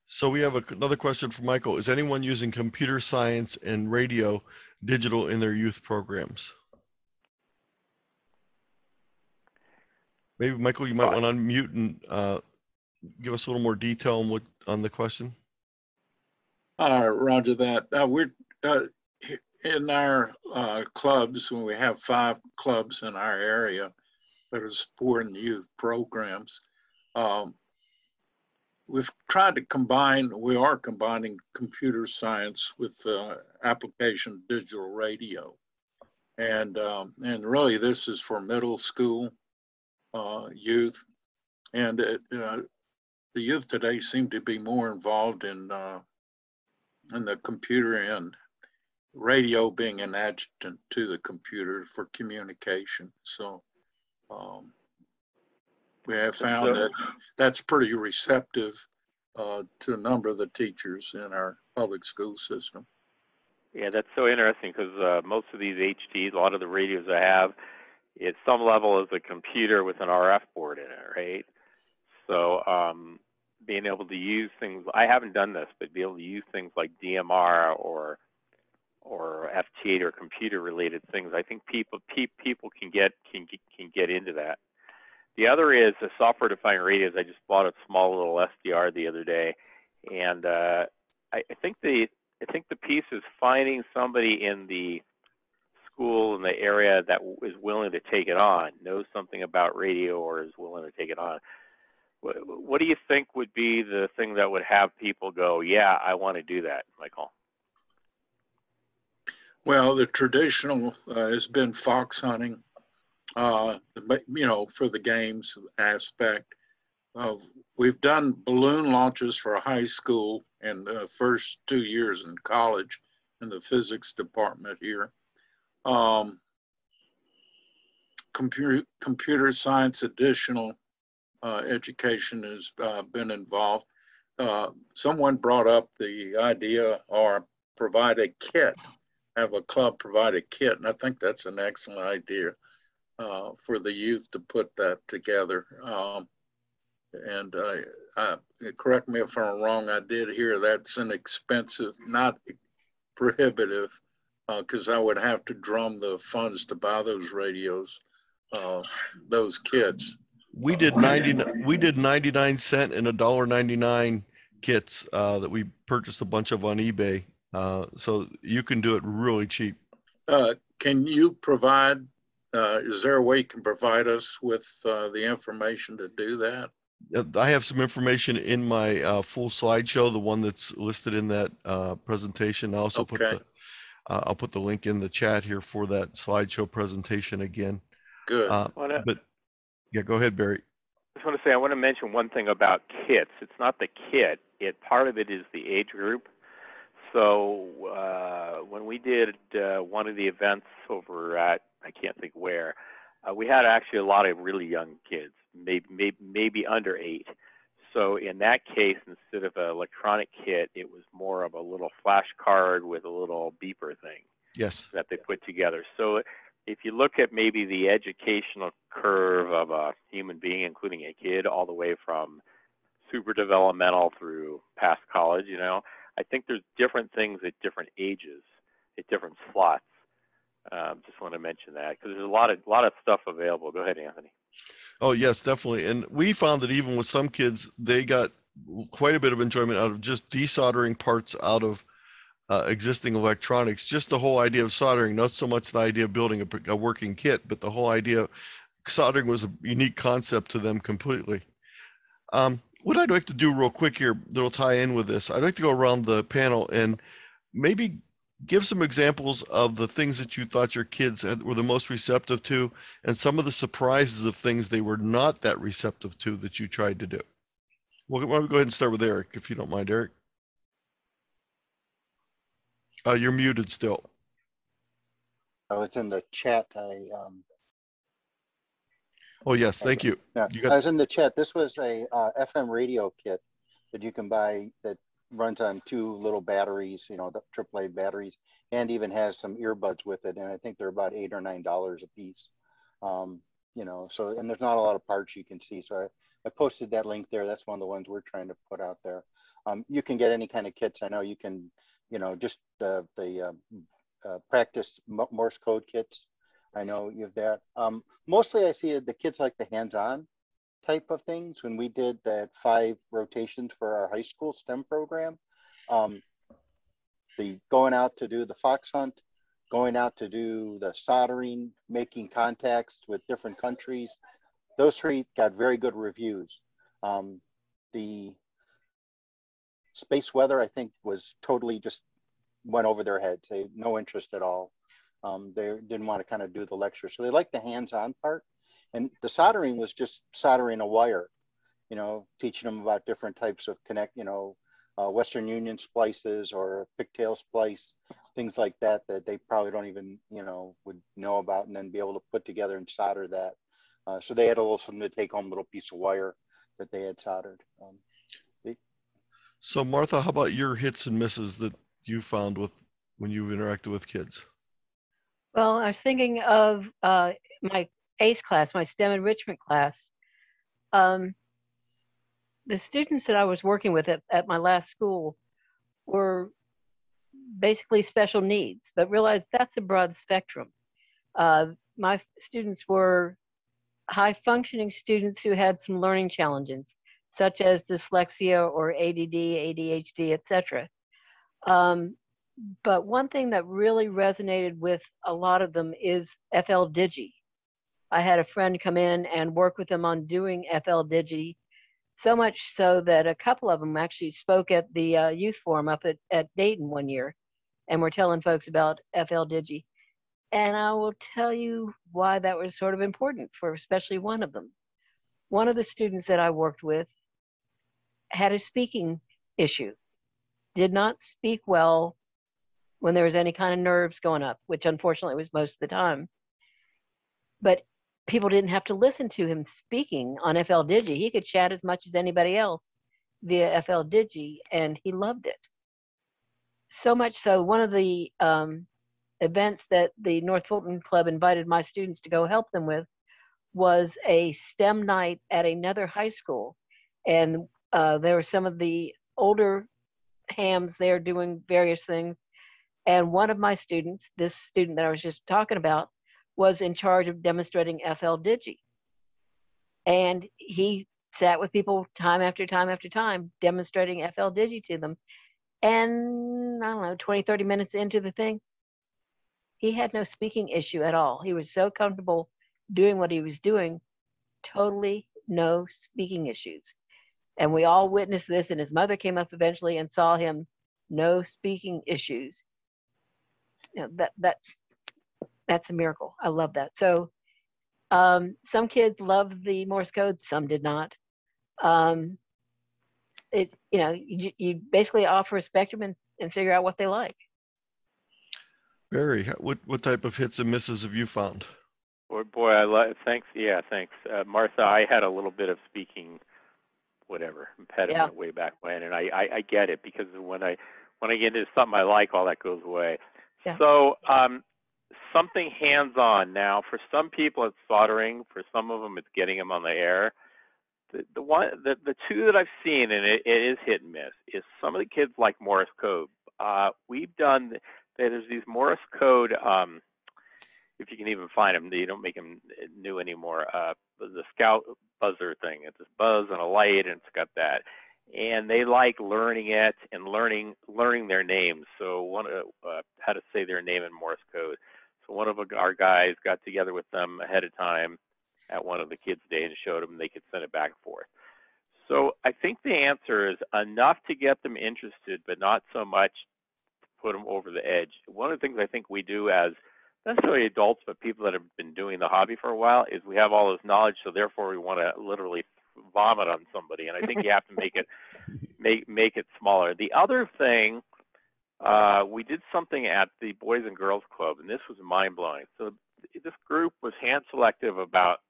So we have a, another question from Michael. Is anyone using computer science and radio digital in their youth programs? Maybe Michael, you might want to unmute and uh, give us a little more detail on what on the question. Uh, roger that. Uh, we're uh, in our uh, clubs, when we have five clubs in our area that are supporting youth programs, um, we've tried to combine, we are combining computer science with uh, application digital radio. And, um, and really this is for middle school uh, youth. And it, uh, the youth today seem to be more involved in uh, in the computer and radio being an adjutant to the computer for communication. So um, we have found that that's pretty receptive uh, to a number of the teachers in our public school system. Yeah, that's so interesting because uh, most of these HTs, a lot of the radios I have, at some level is a computer with an RF board in it, right? So um, being able to use things, I haven't done this, but be able to use things like DMR or or FT8 or computer related things, I think people pe- people can get can can get into that. The other is the software defined radios. I just bought a small little SDR the other day, and uh, I, I think the I think the piece is finding somebody in the school in the area that is willing to take it on, knows something about radio, or is willing to take it on. What, do you think would be the thing that would have people go, "Yeah, I want to do that," Michael? Well, the traditional uh, has been fox hunting, uh, you know, for the games aspect. Of we've done balloon launches for high school and the first two years in college in the physics department here. Um, computer computer science additional uh, education has uh, been involved. Uh, someone brought up the idea or provide a kit have a club provide a kit, and I think that's an excellent idea uh, for the youth to put that together. Um, and uh, I, correct me if I'm wrong, I did hear that's inexpensive, not prohibitive, because uh, I would have to drum the funds to buy those radios, uh, those kits. We did ninety. We did ninety nine cent and a dollar ninety nine kits uh, that we purchased a bunch of on eBay uh, so you can do it really cheap. Uh, can you provide, uh, is there a way you can provide us with uh, the information to do that? I have some information in my uh, full slideshow, the one that's listed in that uh, presentation. I also put Okay. the, uh, I'll put the link in the chat here for that slideshow presentation again. Good. Uh, Wanna- but yeah, go ahead, Barry. I just want to say I want to mention one thing about kits. It's not the kit. It part of it is the age group. So uh, when we did uh, one of the events over at I can't think where, uh, we had actually a lot of really young kids, maybe maybe, maybe under eight. So in that case, instead of an electronic kit, it was more of a little flash card with a little beeper thing Yes. that they put together. So if you look at maybe the educational curve of a human being, including a kid, all the way from super developmental through past college, you know, I think there's different things at different ages, at different slots. Um, just want to mention that because there's a lot of lot of stuff available. Go ahead, Anthony. Oh yes, definitely. And we found that even with some kids, they got quite a bit of enjoyment out of just desoldering parts out of uh, existing electronics. Just the whole idea of soldering, not so much the idea of building a, a working kit, but the whole idea of soldering was a unique concept to them completely. Um, what I'd like to do real quick here that'll tie in with this, I'd like to go around the panel and maybe give some examples of the things that you thought your kids had, were the most receptive to and some of the surprises of things they were not that receptive to that you tried to do. Well, why don't we go ahead and start with Eric, if you don't mind, Eric. Uh, you're muted still. Oh, it's in the chat. I, um, Oh, yes, thank you. yeah, You I was in the chat. This was a uh, FM radio kit that you can buy that runs on two little batteries, you know, the AAA batteries, and even has some earbuds with it. And I think they're about eight or nine dollars a piece. Um, you know, so and there's not a lot of parts you can see. So I, I posted that link there. That's one of the ones we're trying to put out there. Um, you can get any kind of kits. I know you can, you know, just the the uh, uh, practice Morse code kits. I know you've that. Um, mostly I see the kids like the hands-on type of things. When we did that five rotations for our high school STEM program, um, the going out to do the fox hunt, going out to do the soldering, making contacts with different countries, those three got very good reviews. Um, the space weather, I think, was totally just went over their heads. They no interest at all. Um, they didn't want to kind of do the lecture, so they liked the hands-on part. And the soldering was just soldering a wire, you know, teaching them about different types of connect, you know, uh, Western Union splices or pigtail splice, things like that that they probably don't even, you know, would know about, and then be able to put together and solder that. Uh, so they had a little something to take home, a little piece of wire that they had soldered. Um, so Martha, how about your hits and misses that you found with when you've interacted with kids? Well, I was thinking of uh, my ACE class, my STEM enrichment class. Um, the students that I was working with at, at my last school were basically special needs, but realized that's a broad spectrum. Uh, my students were high functioning students who had some learning challenges, such as dyslexia or ADD, ADHD, etc. Um, but one thing that really resonated with a lot of them is Fldigi. I had a friend come in and work with them on doing Fldigi, so much so that a couple of them actually spoke at the uh, youth forum up at, at Dayton one year and were telling folks about Fldigi. And I will tell you why that was sort of important for especially one of them. One of the students that I worked with had a speaking issue, did not speak well when there was any kind of nerves going up, which unfortunately was most of the time. But people didn't have to listen to him speaking on Fldigi. He could chat as much as anybody else via Fldigi, and he loved it. So much so, one of the um, events that the North Fulton Club invited my students to go help them with was a STEM night at another high school. And uh, there were some of the older hams there doing various things. And one of my students, this student that I was just talking about, was in charge of demonstrating Fldigi. And he sat with people time after time after time, demonstrating Fldigi to them. And I don't know, 20, 30 minutes into the thing, he had no speaking issue at all. He was so comfortable doing what he was doing, totally no speaking issues. And we all witnessed this, and his mother came up eventually and saw him, no speaking issues. You know, that that that's a miracle. I love that. So um, some kids loved the Morse code, some did not. Um, it you know you, you basically offer a spectrum and, and figure out what they like. Barry, what what type of hits and misses have you found? Boy, boy, I love. Thanks. Yeah, thanks, uh, Martha. I had a little bit of speaking, whatever impediment way back when, and I, I I get it because when I when I get into something I like, all that goes away. Yeah. So um, something hands-on. Now, for some people, it's soldering. For some of them, it's getting them on the air. The, the one, the, the two that I've seen, and it, it is hit and miss, is some of the kids like Morse code. Uh, we've done there's these Morse code. Um, if you can even find them, they don't make them new anymore. Uh, the Scout buzzer thing. It's a buzz and a light, and it's got that. And they like learning it and learning learning their names. So one uh, how to say their name in Morse code. So one of our guys got together with them ahead of time at one of the kids' day and showed them they could send it back and forth. So I think the answer is enough to get them interested, but not so much to put them over the edge. One of the things I think we do as not necessarily adults, but people that have been doing the hobby for a while, is we have all this knowledge, so therefore we want to literally vomit on somebody, and I think you have to make it (laughs) make make it smaller. The other thing uh, we did something at the Boys and Girls Club, and this was mind blowing. So this group was hand selected—about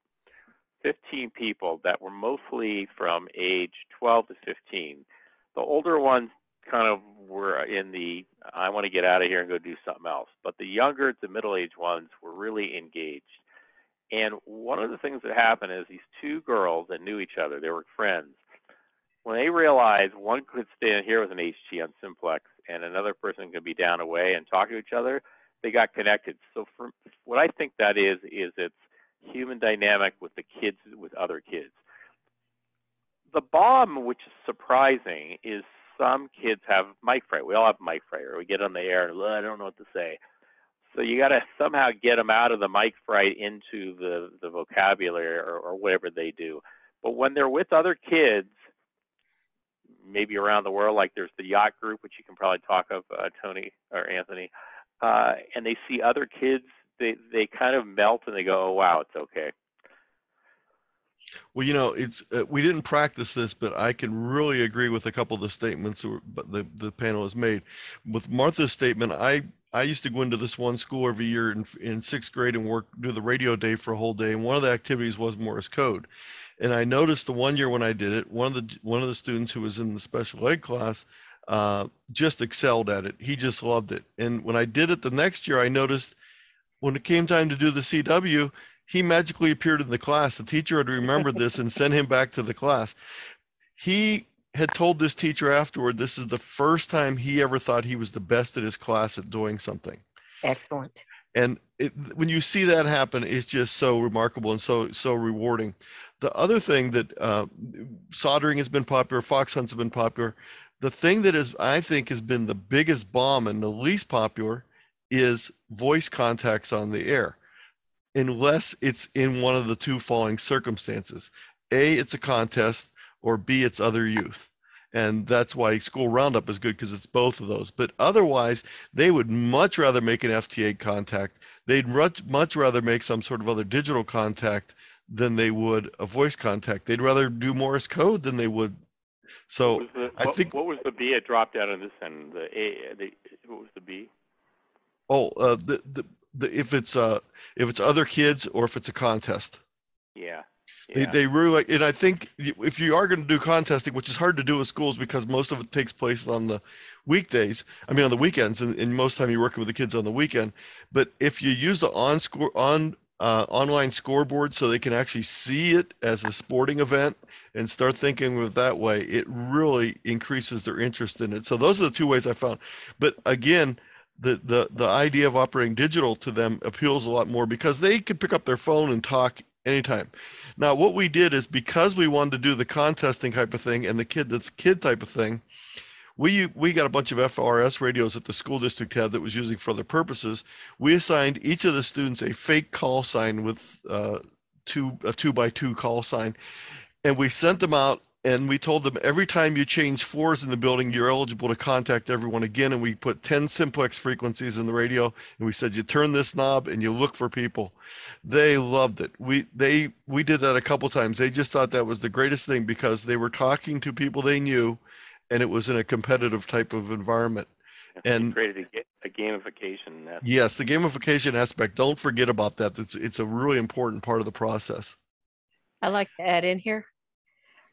15 people that were mostly from age 12 to 15. The older ones kind of were in the I want to get out of here and go do something else. But the younger to middle aged ones were really engaged. And one of the things that happened is these two girls that knew each other, they were friends. When they realized one could stand here with an HT on simplex and another person could be down away and talk to each other, they got connected. So for what I think that is is it's human dynamic with the kids with other kids. The bomb, which is surprising, is some kids have mic fright. We all have mic fright, or we get on the air and I don't know what to say. So you got to somehow get them out of the mic fright into the the vocabulary or, or whatever they do. But when they're with other kids, maybe around the world, like there's the YOTA group, which you can probably talk of, uh, Tony or Anthony, uh, and they see other kids, they they kind of melt and they go, oh wow, it's okay. Well, you know, it's uh, we didn't practice this, but I can really agree with a couple of the statements but the the panel has made. With Martha's statement, I I used to go into this one school every year in, in sixth grade and work do the radio day for a whole day, and one of the activities was Morse code. And I noticed the one year when I did it, one of the one of the students who was in the special ed class uh, just excelled at it. He just loved it. And when I did it the next year, I noticed when it came time to do the CW, he magically appeared in the class. The teacher had remembered this and sent him back to the class. He had told this teacher afterward this is the first time he ever thought he was the best at his class at doing something. Excellent. And it, when you see that happen, it's just so remarkable and so so rewarding. The other thing that uh, soldering has been popular, fox hunts have been popular. The thing that is, I think, has been the biggest bomb and the least popular is voice contacts on the air unless it's in one of the two following circumstances. A, it's a contest, or B, it's other youth. And that's why school roundup is good because it's both of those. But otherwise, they would much rather make an FT8 contact. They'd much, much rather make some sort of other digital contact than they would a voice contact. They'd rather do Morse code than they would. So the, I what, think. What was the B? It dropped out of this end. The A. The, what was the B? Oh, uh, the, the the, if it's uh if it's other kids or if it's a contest. Yeah. They, Yeah. they really like, and I think if you are going to do contesting, which is hard to do with schools because most of it takes place on the weekdays, I mean on the weekends, and, and most time you're working with the kids on the weekend. But if you use the on score on uh, online scoreboard so they can actually see it as a sporting event and start thinking of it that way, it really increases their interest in it. So those are the two ways I found. But again, the the the idea of operating digital to them appeals a lot more because they could pick up their phone and talk anytime. Now, what we did is because we wanted to do the contesting type of thing and the kid that's kid type of thing, we we got a bunch of FRS radios that the school district had that was using for other purposes. We assigned each of the students a fake call sign with uh, two a two by two call sign, and we sent them out and we told them every time you change floors in the building, you're eligible to contact everyone again. And we put 10 simplex frequencies in the radio, and we said you turn this knob and you look for people. They loved it. We they we did that a couple times. They just thought that was the greatest thing because they were talking to people they knew, and it was in a competitive type of environment. You And created a, ga- a gamification. That's yes, the gamification aspect. Don't forget about that. It's it's a really important part of the process. I like to add in here.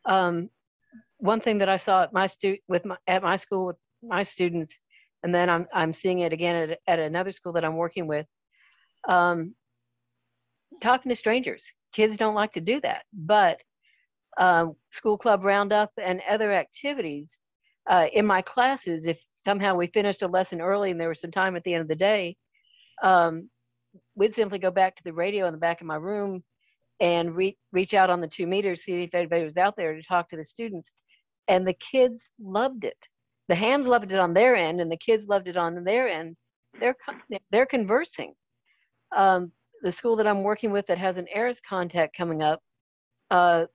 Um, one thing that I saw at my stu- with my, at my school with my students, and then I'm I'm seeing it again at, at another school that I'm working with. Um, talking to strangers. Kids don't like to do that, but uh, school club roundup and other activities uh, in my classes. If somehow we finished a lesson early and there was some time at the end of the day, um, we'd simply go back to the radio in the back of my room and re- reach out on the two meters, see if anybody was out there to talk to the students. And the kids loved it. The hams loved it on their end, and the kids loved it on their end. They're they're conversing. Um, the school that I'm working with that has an ARISS contact coming up, uh,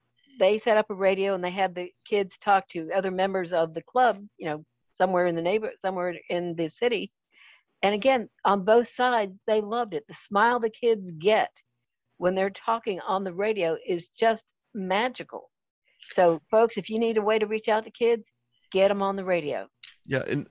they set up a radio and they had the kids talk to other members of the club, you know, somewhere in the neighbor, somewhere in the city. And again, on both sides, they loved it. The smile the kids get when they're talking on the radio is just magical. So, folks, if you need a way to reach out to kids, get them on the radio. Yeah, and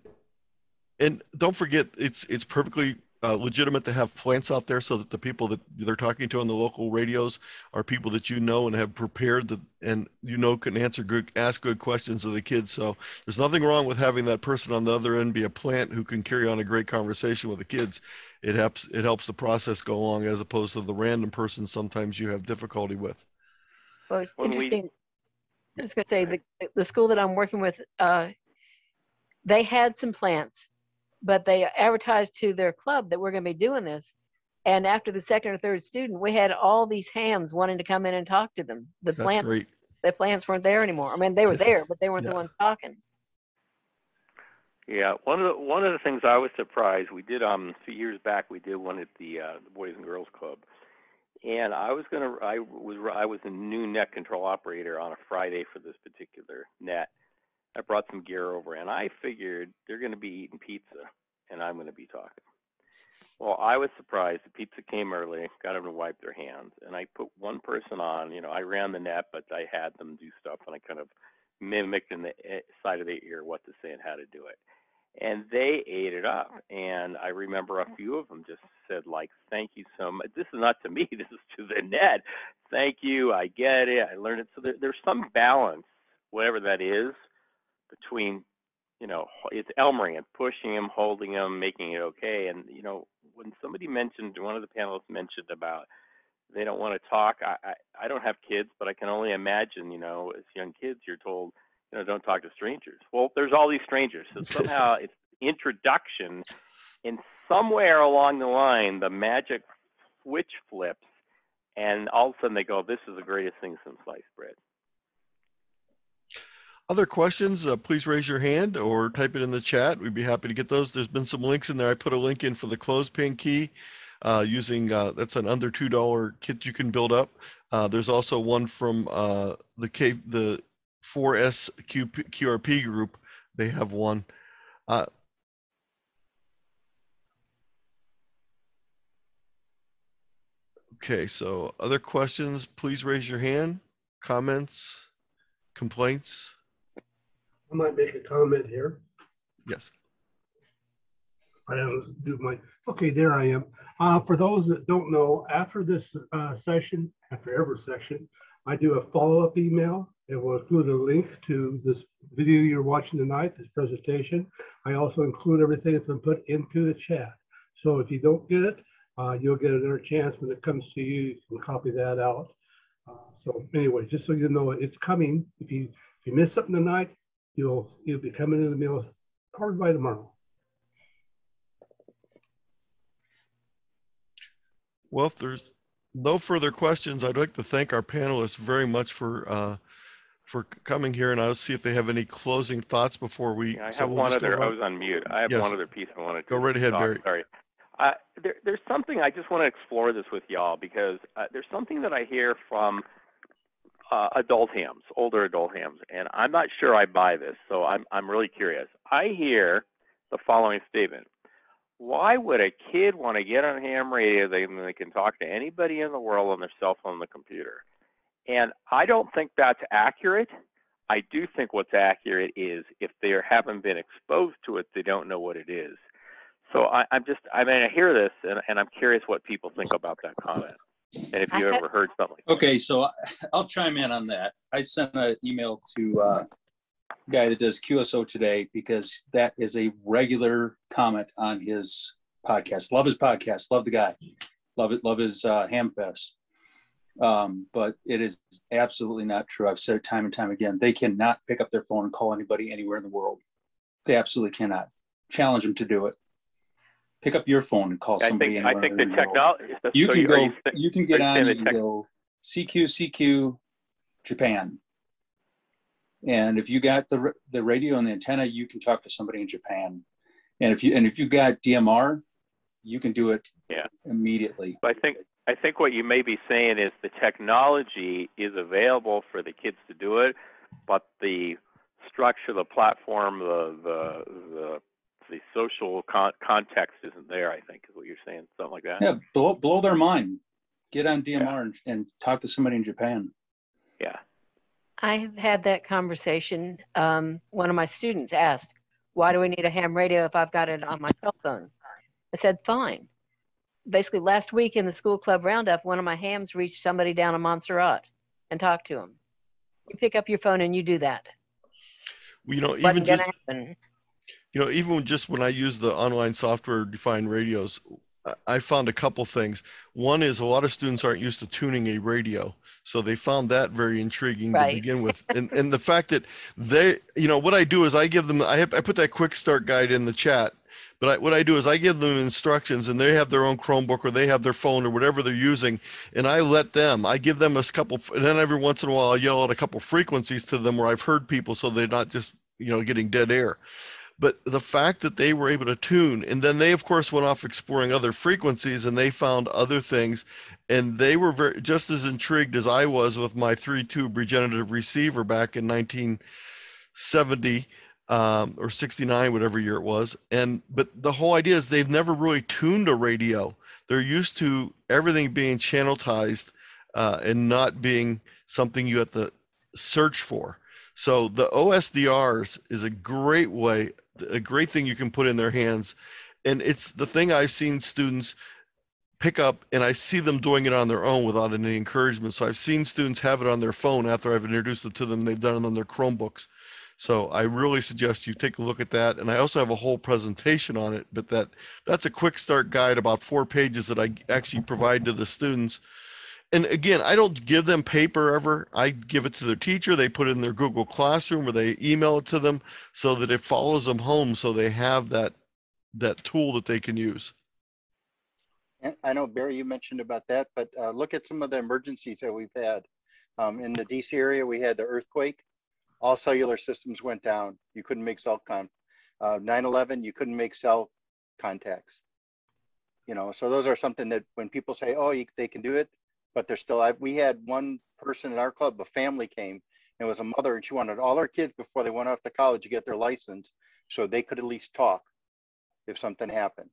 And don't forget, it's it's perfectly uh, legitimate to have plants out there so that the people that they're talking to on the local radios are people that you know and have prepared that and you know can answer good ask good questions of the kids. So there's nothing wrong with having that person on the other end be a plant who can carry on a great conversation with the kids. It helps it helps the process go along as opposed to the random person sometimes you have difficulty with. Well, it's When we- interesting. I was gonna say, the, the school that I'm working with, uh, they had some plants, but they advertised to their club that we're gonna be doing this. And after the second or third student, we had all these hams wanting to come in and talk to them. The that's plants, great the plants weren't there anymore. I mean, they were (laughs) there, but they weren't Yeah. the ones talking. Yeah, one of the one of the things I was surprised we did um a few years back we did one at the uh, the Boys and Girls Club, and I was gonna I was I was a new net control operator on a Friday for this particular net. I brought some gear over, and I figured they're gonna be eating pizza, and I'm gonna be talking. Well, I was surprised. The pizza came early, got them to wipe their hands, and I put one person on. You know, I ran the net, but I had them do stuff, and I kind of mimicked in the eh, side of the ear what to say and how to do it and they ate it up. And I remember a few of them just said like, "Thank you so much." This is not to me. (laughs) This is to the net. Thank you. I get it. I learned it. So there, there's some balance, whatever that is, between you know it's Elmering and pushing him, holding him, making it okay. And you know when somebody mentioned one of the panelists mentioned about they don't want to talk. I, I I don't have kids, but I can only imagine. You know, as young kids, you're told you know, don't talk to strangers. Well, there's all these strangers. So somehow (laughs) it's introduction, and somewhere along the line, the magic switch flips, and all of a sudden they go, "This is the greatest thing since sliced bread." Other questions, uh, please raise your hand or type it in the chat. We'd be happy to get those. There's been some links in there. I put a link in for the clothespin key uh, using, uh, that's an under $2 kit you can build up. Uh, there's also one from uh, the K, the 4S QP, QRP group. They have one. Uh, okay, so other questions, please raise your hand. Comments, complaints? I might make a comment here. Yes. I don't do my, okay, there I am. Uh, for those that don't know, after this uh, session, after every session, I do a follow-up email. It will include a link to this video you're watching tonight, this presentation. I also include everything that's been put into the chat. So if you don't get it, uh, you'll get another chance when it comes to you. You can copy that out. Uh, so anyway, just so you know, it's coming. If you if you miss something tonight, you'll you'll be coming in the mail probably by tomorrow. Well, if there's no further questions, I'd like to thank our panelists very much for uh, for coming here, and I'll see if they have any closing thoughts before we. Yeah, I so have we'll one other. I was on mute. I have Yes. one other piece I wanted to Go right ahead, talk- Barry. Sorry. Uh, there, there's something I just want to explore this with y'all because uh, there's something that I hear from uh, adult hams, older adult hams, and I'm not sure I buy this, so I'm I'm really curious. I hear the following statement: Why would a kid want to get on ham radio? They they can talk to anybody in the world on their cell phone, and the computer, and I don't think that's accurate. I do think what's accurate is if they haven't been exposed to it, they don't know what it is. So I, I'm just, I mean, I hear this and, and I'm curious what people think about that comment. And if you have- ever heard something like. Okay, so I- I'll chime in on that. I sent an email to uh, a guy that does QSO today because that is a regular comment on his podcast. Love his podcast. Love the guy. Love it. Love his uh, Hamfest. Um, but it is absolutely not true. I've said it time and time again. They cannot pick up their phone and call anybody anywhere in the world. They absolutely cannot. Challenge them to do it. Pick up your phone and call I somebody think, I think the in the world technology. you so can go you you, can get on and go CQ CQ Japan. And if you got the the radio and the antenna, you can talk to somebody in Japan. And if you and if you got DMR, you can do it Yeah. immediately. I think, I think what you may be saying is the technology is available for the kids to do it, but the structure, the platform, the, the, the, the social con- context isn't there, I think is what you're saying, something like that. Yeah, blow blow their mind. Get on DMR and, and talk to somebody in Japan. Yeah. I have had that conversation. Um, one of my students asked, Why do we need a ham radio if I've got it on my cell phone? I said, fine. Basically, last week in the school club roundup, one of my hams reached somebody down in Montserrat and talked to him. You pick up your phone and you do that. you know, even Wasn't just happen. You know, even just when I use the online software defined radios, I- found a couple things. One is a lot of students aren't used to tuning a radio, so they found that very intriguing Right. to begin with. And and the fact that they, you know, what I do is I give them, I have, I put that quick start guide in the chat. But I, what I do is I give them instructions, and they have their own Chromebook or they have their phone or whatever they're using, and I let them. I give them a couple, and then every once in a while I yell out a couple frequencies to them where I've heard people, so they're not just you know getting dead air but the fact that they were able to tune and then they of course went off exploring other frequencies and they found other things and they were very just as intrigued as i was with my three tube regenerative receiver back in 1970 um, or 69 whatever year it was and but the whole idea is they've never really tuned a radio. They're used to everything being channelized uh, and not being something you have to search for. So the OSDRs is a great way, a great thing you can put in their hands. And it's the thing I've seen students pick up and I see them doing it on their own without any encouragement. So I've seen students have it on their phone after I've introduced it to them. They've done it on their Chromebooks. So I really suggest you take a look at that. And I also have a whole presentation on it, but that that's a quick start guide, about four pages that I actually provide to the students and again, I don't give them paper ever. I give it to their teacher. They put it in their Google Classroom or they email it to them so that it follows them home so they have that that tool that they can use. And I know Barry, you mentioned about that, but uh, look at some of the emergencies that we've had. Um, in the DC area, we had the earthquake. All cellular systems went down. You couldn't make cell. Uh, 9/11, you couldn't make cell contacts. You know, so those are something that when people say, "Oh, you, they can do it," but they're still. I, we had one person in our club, a family came. And it was a mother, and she wanted all her kids before they went off to college to get their license, so they could at least talk if something happened.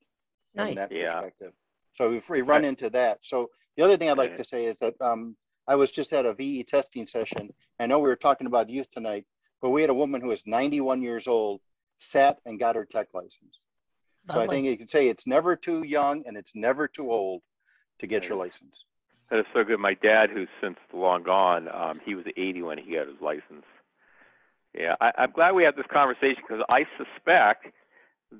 From Nice. that Yeah. perspective. So if we run Right. into that. So the other thing I'd like Right. to say is that um, I was just at a VE testing session. I know we were talking about youth tonight, but we had a woman who was 91 years old, sat and got her tech license. So I think you can say it's never too young and it's never too old to get your license. That is so good. My dad, who's since long gone, um, he was 80 when he got his license. Yeah, I, I'm glad we had this conversation because I suspect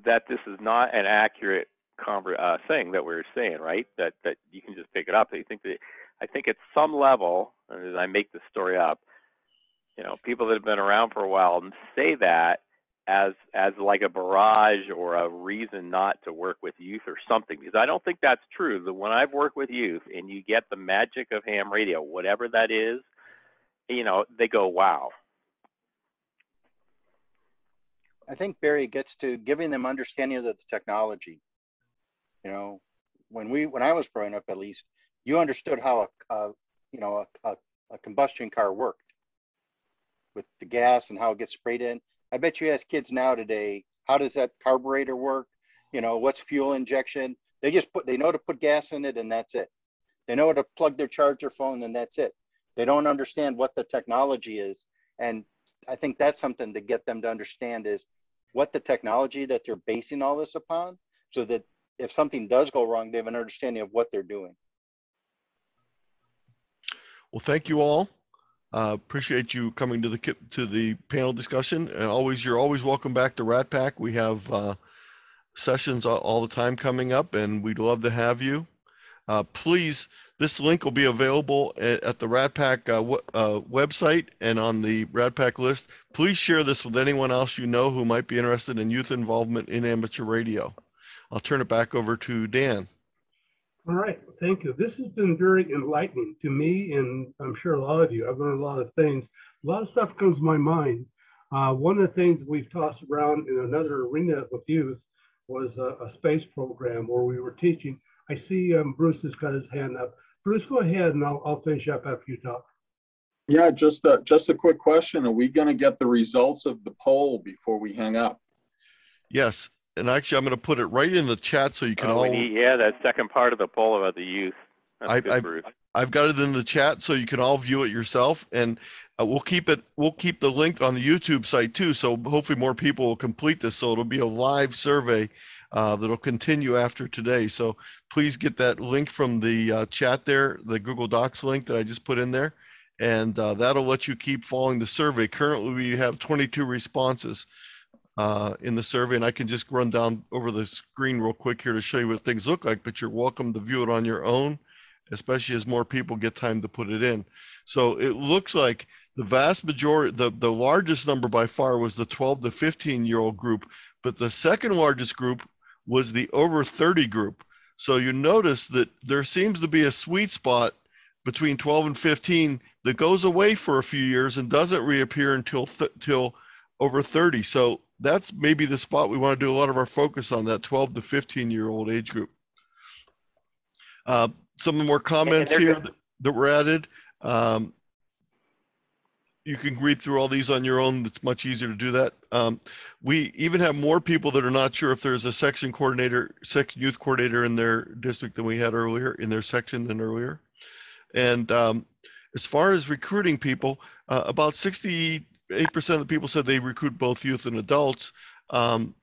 that this is not an accurate conver- uh, thing that we're saying, right? That that you can just pick it up. I think that I think at some level, and I make this story up, you know, people that have been around for a while and say that as as like a barrage or a reason not to work with youth or something because I don't think that's true. The when I've worked with youth and you get the magic of ham radio, whatever that is, you know, they go, "Wow." I think Barry gets to giving them understanding of the technology. You know, when we when I was growing up, at least, you understood how a, a you know a, a, a combustion car worked with the gas and how it gets sprayed in. I bet you ask kids now today, how does that carburetor work? You know, what's fuel injection? They just put they know to put gas in it and that's it. They know to plug their charger phone and that's it. They don't understand what the technology is. And I think that's something to get them to understand is what the technology that they're basing all this upon so that if something does go wrong, they have an understanding of what they're doing. Well, thank you all. Uh, appreciate you coming to the to the panel discussion. And always, you're always welcome back to RATPAC. We have uh, sessions all, the time coming up, and we'd love to have you. Uh, please, this link will be available at, at the RATPAC uh, uh, website and on the RATPAC list. Please share this with anyone else you know who might be interested in youth involvement in amateur radio. I'll turn it back over to Dan. All right, thank you. This has been very enlightening to me, and I'm sure a lot of you. I've learned a lot of things. A lot of stuff comes to my mind. Uh, one of the things we've tossed around in another arena with youth was a, a space program where we were teaching. I see um, Bruce has got his hand up. Bruce, go ahead, and I'll, I'll finish up after you talk. Yeah, just a, just a quick question. Are we going to get the results of the poll before we hang up? Yes, and actually, I'm going to put it right in the chat so you can Oh, all. we need, yeah, that second part of the poll about the youth. That's I- good, I- Bruce. I've got it in the chat so you can all view it yourself, and uh, we'll keep it. We'll keep the link on the YouTube site too. So hopefully more people will complete this. So it'll be a live survey uh, that'll continue after today. So please get that link from the uh, chat there, the Google Docs link that I just put in there, and uh, that'll let you keep following the survey. Currently, we have 22 responses uh, in the survey, and I can just run down over the screen real quick here to show you what things look like. But you're welcome to view it on your own especially as more people get time to put it in. So it looks like the vast majority, the, the largest number by far was the 12 to 15 year old group, but the second largest group was the over 30 group. So you notice that there seems to be a sweet spot between 12 and 15 that goes away for a few years and doesn't reappear until th- till over 30. So that's maybe the spot we want to do a lot of our focus on that 12 to 15 year old age group. Uh, some more comments here that, that were added. Um, you can read through all these on your own. It's much easier to do that. Um, we even have more people that are not sure if there's a section coordinator, section youth coordinator in their district than we had earlier, in their section than earlier. And um, as far as recruiting people, uh, about 68% of the people said they recruit both youth and adults. Um,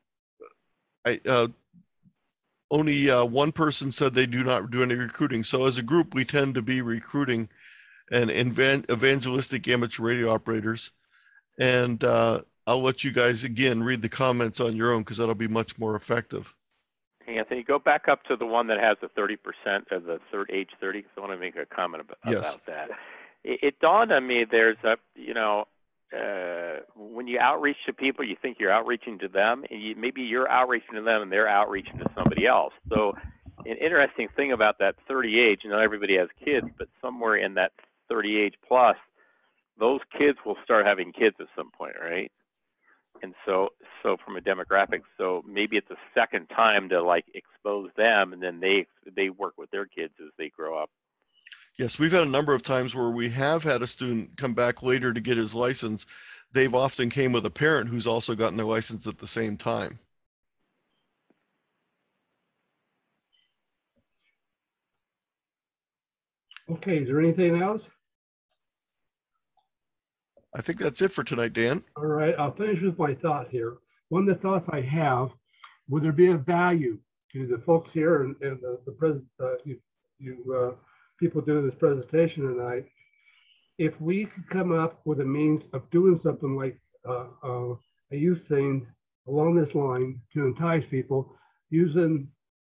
I, uh, only uh, one person said they do not do any recruiting. So as a group, we tend to be recruiting and evan- evangelistic amateur radio operators. And uh, I'll let you guys again read the comments on your own because that'll be much more effective. Hey, Anthony, go back up to the one that has the 30% of the third age 30, because I want to make a comment about, Yes. about that. It, it dawned on me there's a, you know, uh, when you outreach to people, you think you're outreaching to them, and you, maybe you're outreaching to them and they're outreaching to somebody else. So, an interesting thing about that 30 age, you know, everybody has kids, but somewhere in that 30 age plus, those kids will start having kids at some point, right? And so, so from a demographic, so maybe it's a second time to like expose them, and then they they work with their kids as they grow up. Yes, we've had a number of times where we have had a student come back later to get his license. They've often came with a parent who's also gotten their license at the same time. Okay, is there anything else? I think that's it for tonight, Dan. All right, I'll finish with my thought here. One of the thoughts I have, would there be a value to the folks here and, and the, the present, uh, you, you, uh, people doing this presentation tonight, if we could come up with a means of doing something like, uh, uh, a youth thing along this line to entice people using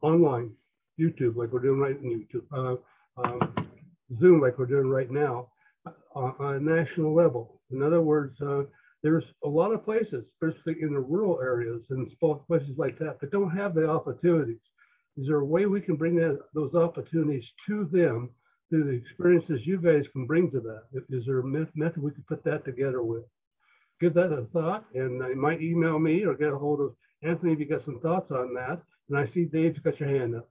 online, YouTube, like we're doing right in YouTube, uh, um, Zoom, like we're doing right now, on, on a national level. In other words, uh, there's a lot of places, especially in the rural areas and small places like that, that don't have the opportunities. Is there a way we can bring that, those opportunities to them through the experiences you guys can bring to that? Is there a met- method we could put that together with? Give that a thought, and you might email me or get a hold of Anthony if you got some thoughts on that. And I see Dave's got your hand up.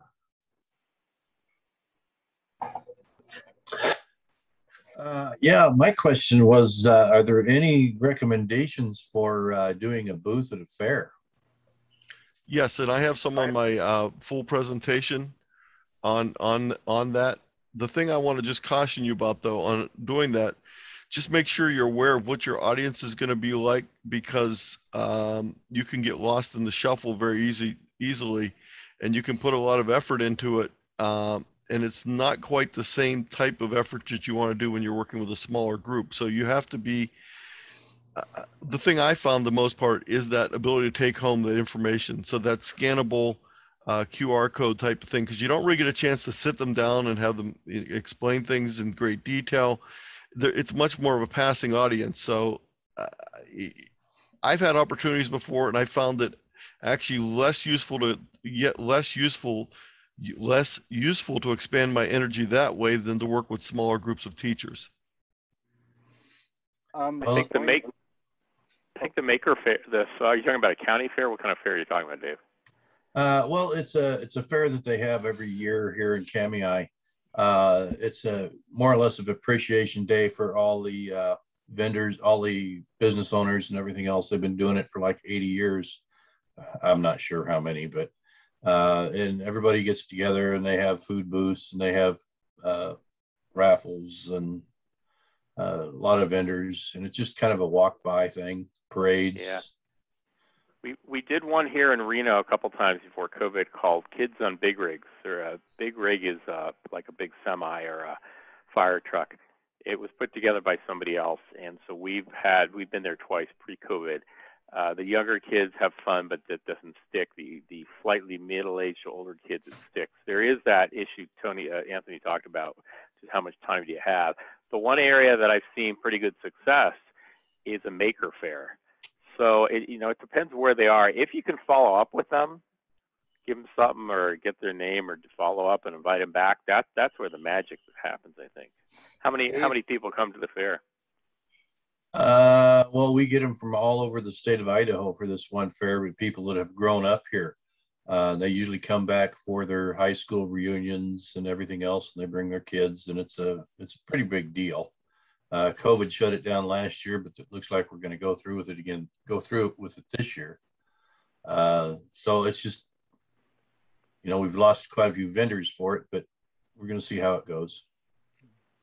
Uh, yeah, my question was, uh, are there any recommendations for uh, doing a booth at a fair? Yes, and I have some on my uh, full presentation on on on that. The thing I want to just caution you about though on doing that, just make sure you're aware of what your audience is going to be like because um, you can get lost in the shuffle very easy easily, and you can put a lot of effort into it. Um, and it's not quite the same type of effort that you want to do when you're working with a smaller group. So you have to be uh, the thing I found the most part is that ability to take home the information. So that scannable uh, QR code type of thing, because you don't really get a chance to sit them down and have them e- explain things in great detail. It's much more of a passing audience. So uh, I've had opportunities before, and I found it actually less useful to yet less useful less useful to expand my energy that way than to work with smaller groups of teachers. Um, I think the make, I think the Maker Faire. This uh, are you talking about a county fair? What kind of fair are you talking about, Dave? Uh, well, it's a it's a fair that they have every year here in Kamiah. Uh, it's a more or less of appreciation day for all the uh, vendors, all the business owners, and everything else. They've been doing it for like 80 years. I'm not sure how many, but uh, and everybody gets together and they have food booths and they have uh, raffles and uh, a lot of vendors, and it's just kind of a walk by thing, parades. Yeah. We we did one here in Reno a couple times before COVID called Kids on Big Rigs. Or a big rig is like a big semi or a fire truck. It was put together by somebody else, and so we've had we've been there twice pre-COVID. Uh, the younger kids have fun, but that doesn't stick. The the slightly middle-aged older kids it sticks. There is that issue Tony uh, Anthony talked about, just how much time do you have? The one area that I've seen pretty good success is a Maker Faire. So it you know it depends where they are. If you can follow up with them, give them something or get their name or follow up and invite them back. That that's where the magic happens. I think. How many how many people come to the fair? Uh, well, we get them from all over the state of Idaho for this one fair with people that have grown up here. Uh, they usually come back for their high school reunions and everything else, and they bring their kids, and it's a it's a pretty big deal. Uh, COVID shut it down last year, but it looks like we're going to go through with it again. Go through with it this year. Uh, so it's just, you know, we've lost quite a few vendors for it, but we're going to see how it goes.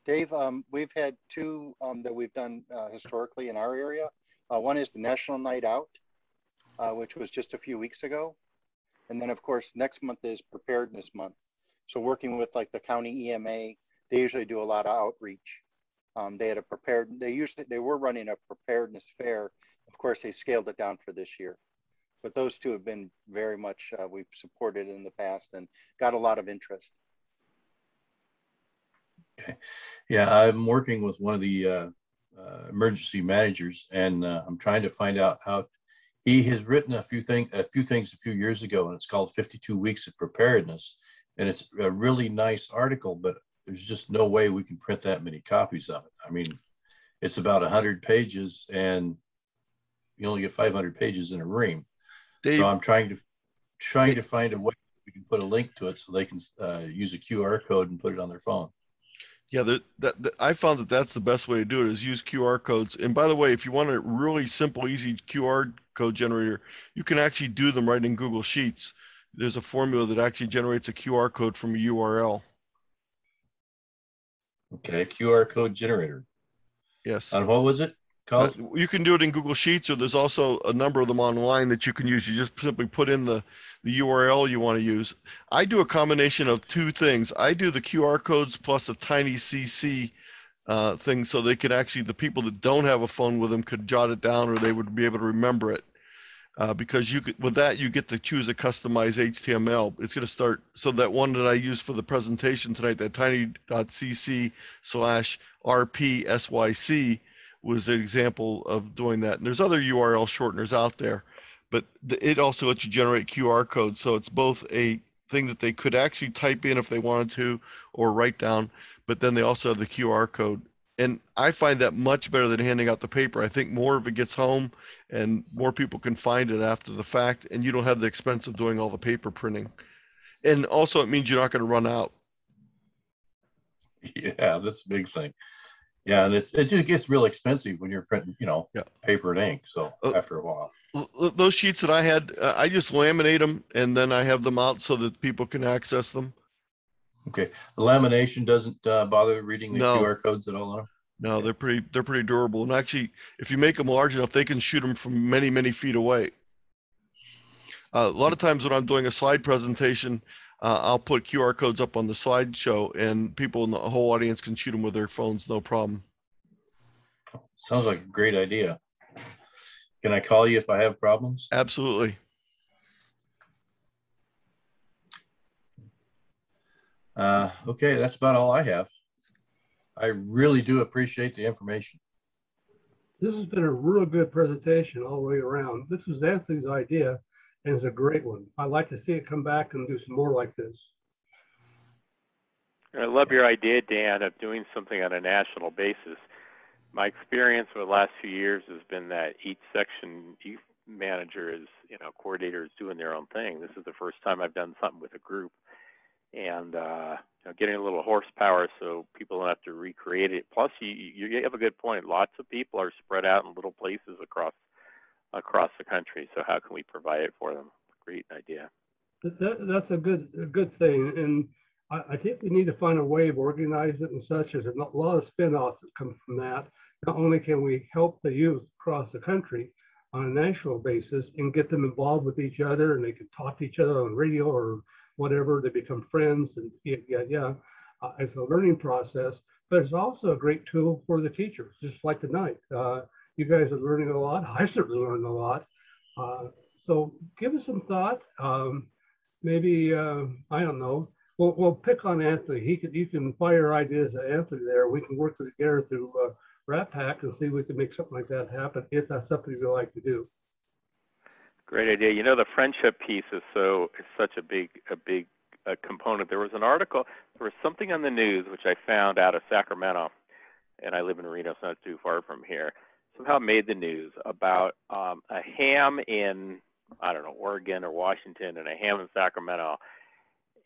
Dave, um, we've had two um, that we've done uh, historically in our area. Uh, one is the National Night Out, uh, which was just a few weeks ago. And then, of course, next month is Preparedness Month. So, working with like the county EMA, they usually do a lot of outreach. Um, they had a prepared, they usually, they were running a preparedness fair. Of course, they scaled it down for this year. But those two have been very much, uh, we've supported in the past and got a lot of interest. Okay. Yeah, I'm working with one of the uh, uh, emergency managers, and uh, I'm trying to find out how he has written a few thing a few things a few years ago, and it's called 52 Weeks of Preparedness, and it's a really nice article, but there's just no way we can print that many copies of it. I mean, it's about 100 pages, and you only get 500 pages in a ream. Dave, so I'm trying to trying Dave, to find a way we can put a link to it so they can uh, use a QR code and put it on their phone. Yeah, the, that, that, I found that that's the best way to do it is use QR codes. And by the way, if you want a really simple, easy QR code generator, you can actually do them right in Google Sheets. There's a formula that actually generates a QR code from a URL. Okay, QR code generator. Yes. And what was it? Uh, you can do it in Google Sheets, or there's also a number of them online that you can use. You just simply put in the, the URL you want to use. I do a combination of two things. I do the QR codes plus a tiny CC uh, thing so they could actually, the people that don't have a phone with them could jot it down or they would be able to remember it. Uh, because you could, with that, you get to choose a customized HTML. It's going to start, so that one that I used for the presentation tonight, that tiny.cc slash RPSYC, was an example of doing that. And there's other URL shorteners out there, but it also lets you generate QR codes. So it's both a thing that they could actually type in if they wanted to or write down, but then they also have the QR code. And I find that much better than handing out the paper. I think more of it gets home and more people can find it after the fact, and you don't have the expense of doing all the paper printing. And also, it means you're not going to run out. (laughs) Yeah, that's a big thing. Yeah, and it's it just gets real expensive when you're printing, you know, yeah. paper and ink. So uh, after a while, those sheets that I had, uh, I just laminate them and then I have them out so that people can access them. Okay, the lamination doesn't uh, bother reading the no. QR codes at all. No, they're pretty they're pretty durable, and actually, if you make them large enough, they can shoot them from many many feet away. Uh, a lot of times when I'm doing a slide presentation, uh, I'll put QR codes up on the slideshow and people in the whole audience can shoot them with their phones, no problem. Sounds like a great idea. Can I call you if I have problems? Absolutely. Uh, okay, that's about all I have. I really do appreciate the information. This has been a real good presentation all the way around. This was Anthony's idea and it's a great one. I'd like to see it come back and do some more like this. I love your idea, Dan, of doing something on a national basis. My experience over the last few years has been that each section, each manager is, you know, coordinator is doing their own thing. This is the first time I've done something with a group, and uh, you know, getting a little horsepower so people don't have to recreate it. Plus, you you have a good point. Lots of people are spread out in little places across across the country. So how can we provide it for them? Great idea. That, that's a good a good thing. And I, I think we need to find a way of organizing it and such. There's a lot of spin-offs that come from that. Not only can we help the youth across the country on a national basis and get them involved with each other and they can talk to each other on radio or whatever, they become friends and yeah, yeah, yeah. Uh, it's a learning process, but it's also a great tool for the teachers, just like tonight. Uh, you guys are learning a lot. (laughs) I certainly learned a lot. Uh, so give us some thought. Um, maybe, uh, I don't know, we'll, we'll pick on Anthony. He can, you can fire ideas at Anthony there. We can work together through uh, RATPAC and see if we can make something like that happen if that's something you like to do. Great idea. You know, the friendship piece is so is such a big a big uh, component. There was an article, there was something on the news which I found out of Sacramento, and I live in Reno, so not too far from here. Somehow made the news about um, a ham in I don't know Oregon or Washington and a ham in Sacramento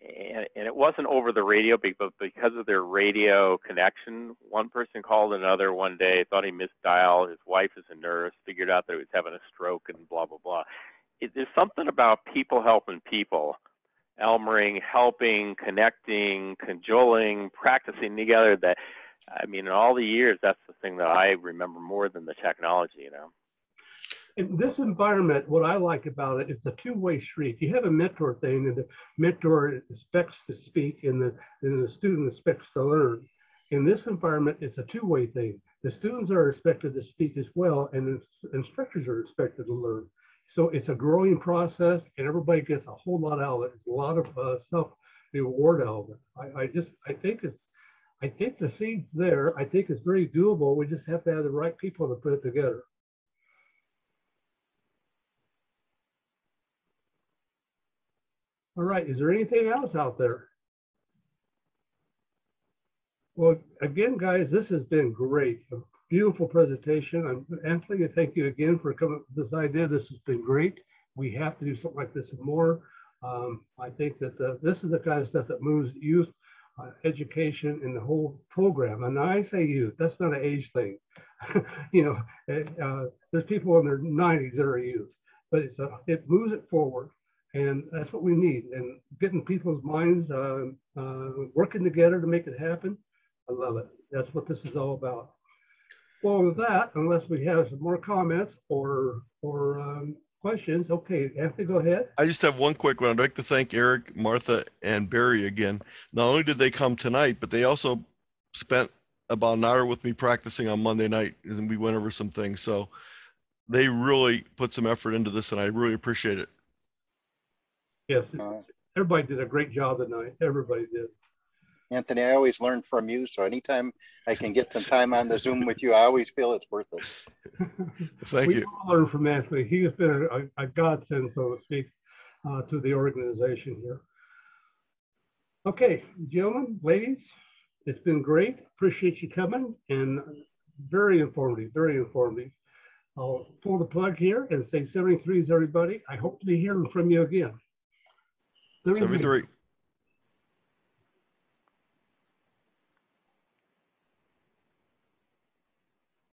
and, and it wasn't over the radio, but because of their radio connection, one person called another one day, thought he missed dial. His wife is a nurse, figured out that he was having a stroke, and blah blah blah. It, there's something about people helping people, Elmering, helping, connecting, cajoling, practicing together. That I mean, in all the years, that's the thing that I remember more than the technology. You know in this environment, what I like about it, it's a two-way street. You have a mentor thing, and the mentor expects to speak, and the, and the student expects to learn. In this environment, it's a two-way thing. The students are expected to speak as well, and the instructors are expected to learn. So it's a growing process, and everybody gets a whole lot out of it. It's a lot of uh, self reward out of it. I, I just, I think it's, I think the seed's there. I think it's very doable. We just have to have the right people to put it together. All right, is there anything else out there? Well, again, guys, this has been great. A beautiful presentation. I'm, Anthony, thank you again for coming up with this idea. This has been great. We have to do something like this more. Um, I think that the, this is the kind of stuff that moves youth uh, education and the whole program. And I say youth, that's not an age thing. (laughs) you know, uh, there's people in their 90s that are youth, but it's a, it moves it forward. And that's what we need. And getting people's minds uh, uh, working together to make it happen, I love it. That's what this is all about. Well, with that, unless we have some more comments or or um, questions, okay, Anthony, go ahead. I just have one quick one. I'd like to thank Eric, Martha, and Barry again. Not only did they come tonight, but they also spent about an hour with me practicing on Monday night, and we went over some things. So they really put some effort into this, and I really appreciate it. Yes, everybody did a great job tonight. Everybody did. Anthony, I always learn from you. So anytime I can get some time on the Zoom with you, I always feel it's worth it. (laughs) Thank we you. all learn from Anthony. He has been a, a godsend, so to speak, uh, to the organization here. Okay, gentlemen, ladies, it's been great. Appreciate you coming and very informative, very informative. I'll pull the plug here and say 73 is everybody. I hope to be hearing from you again. 73.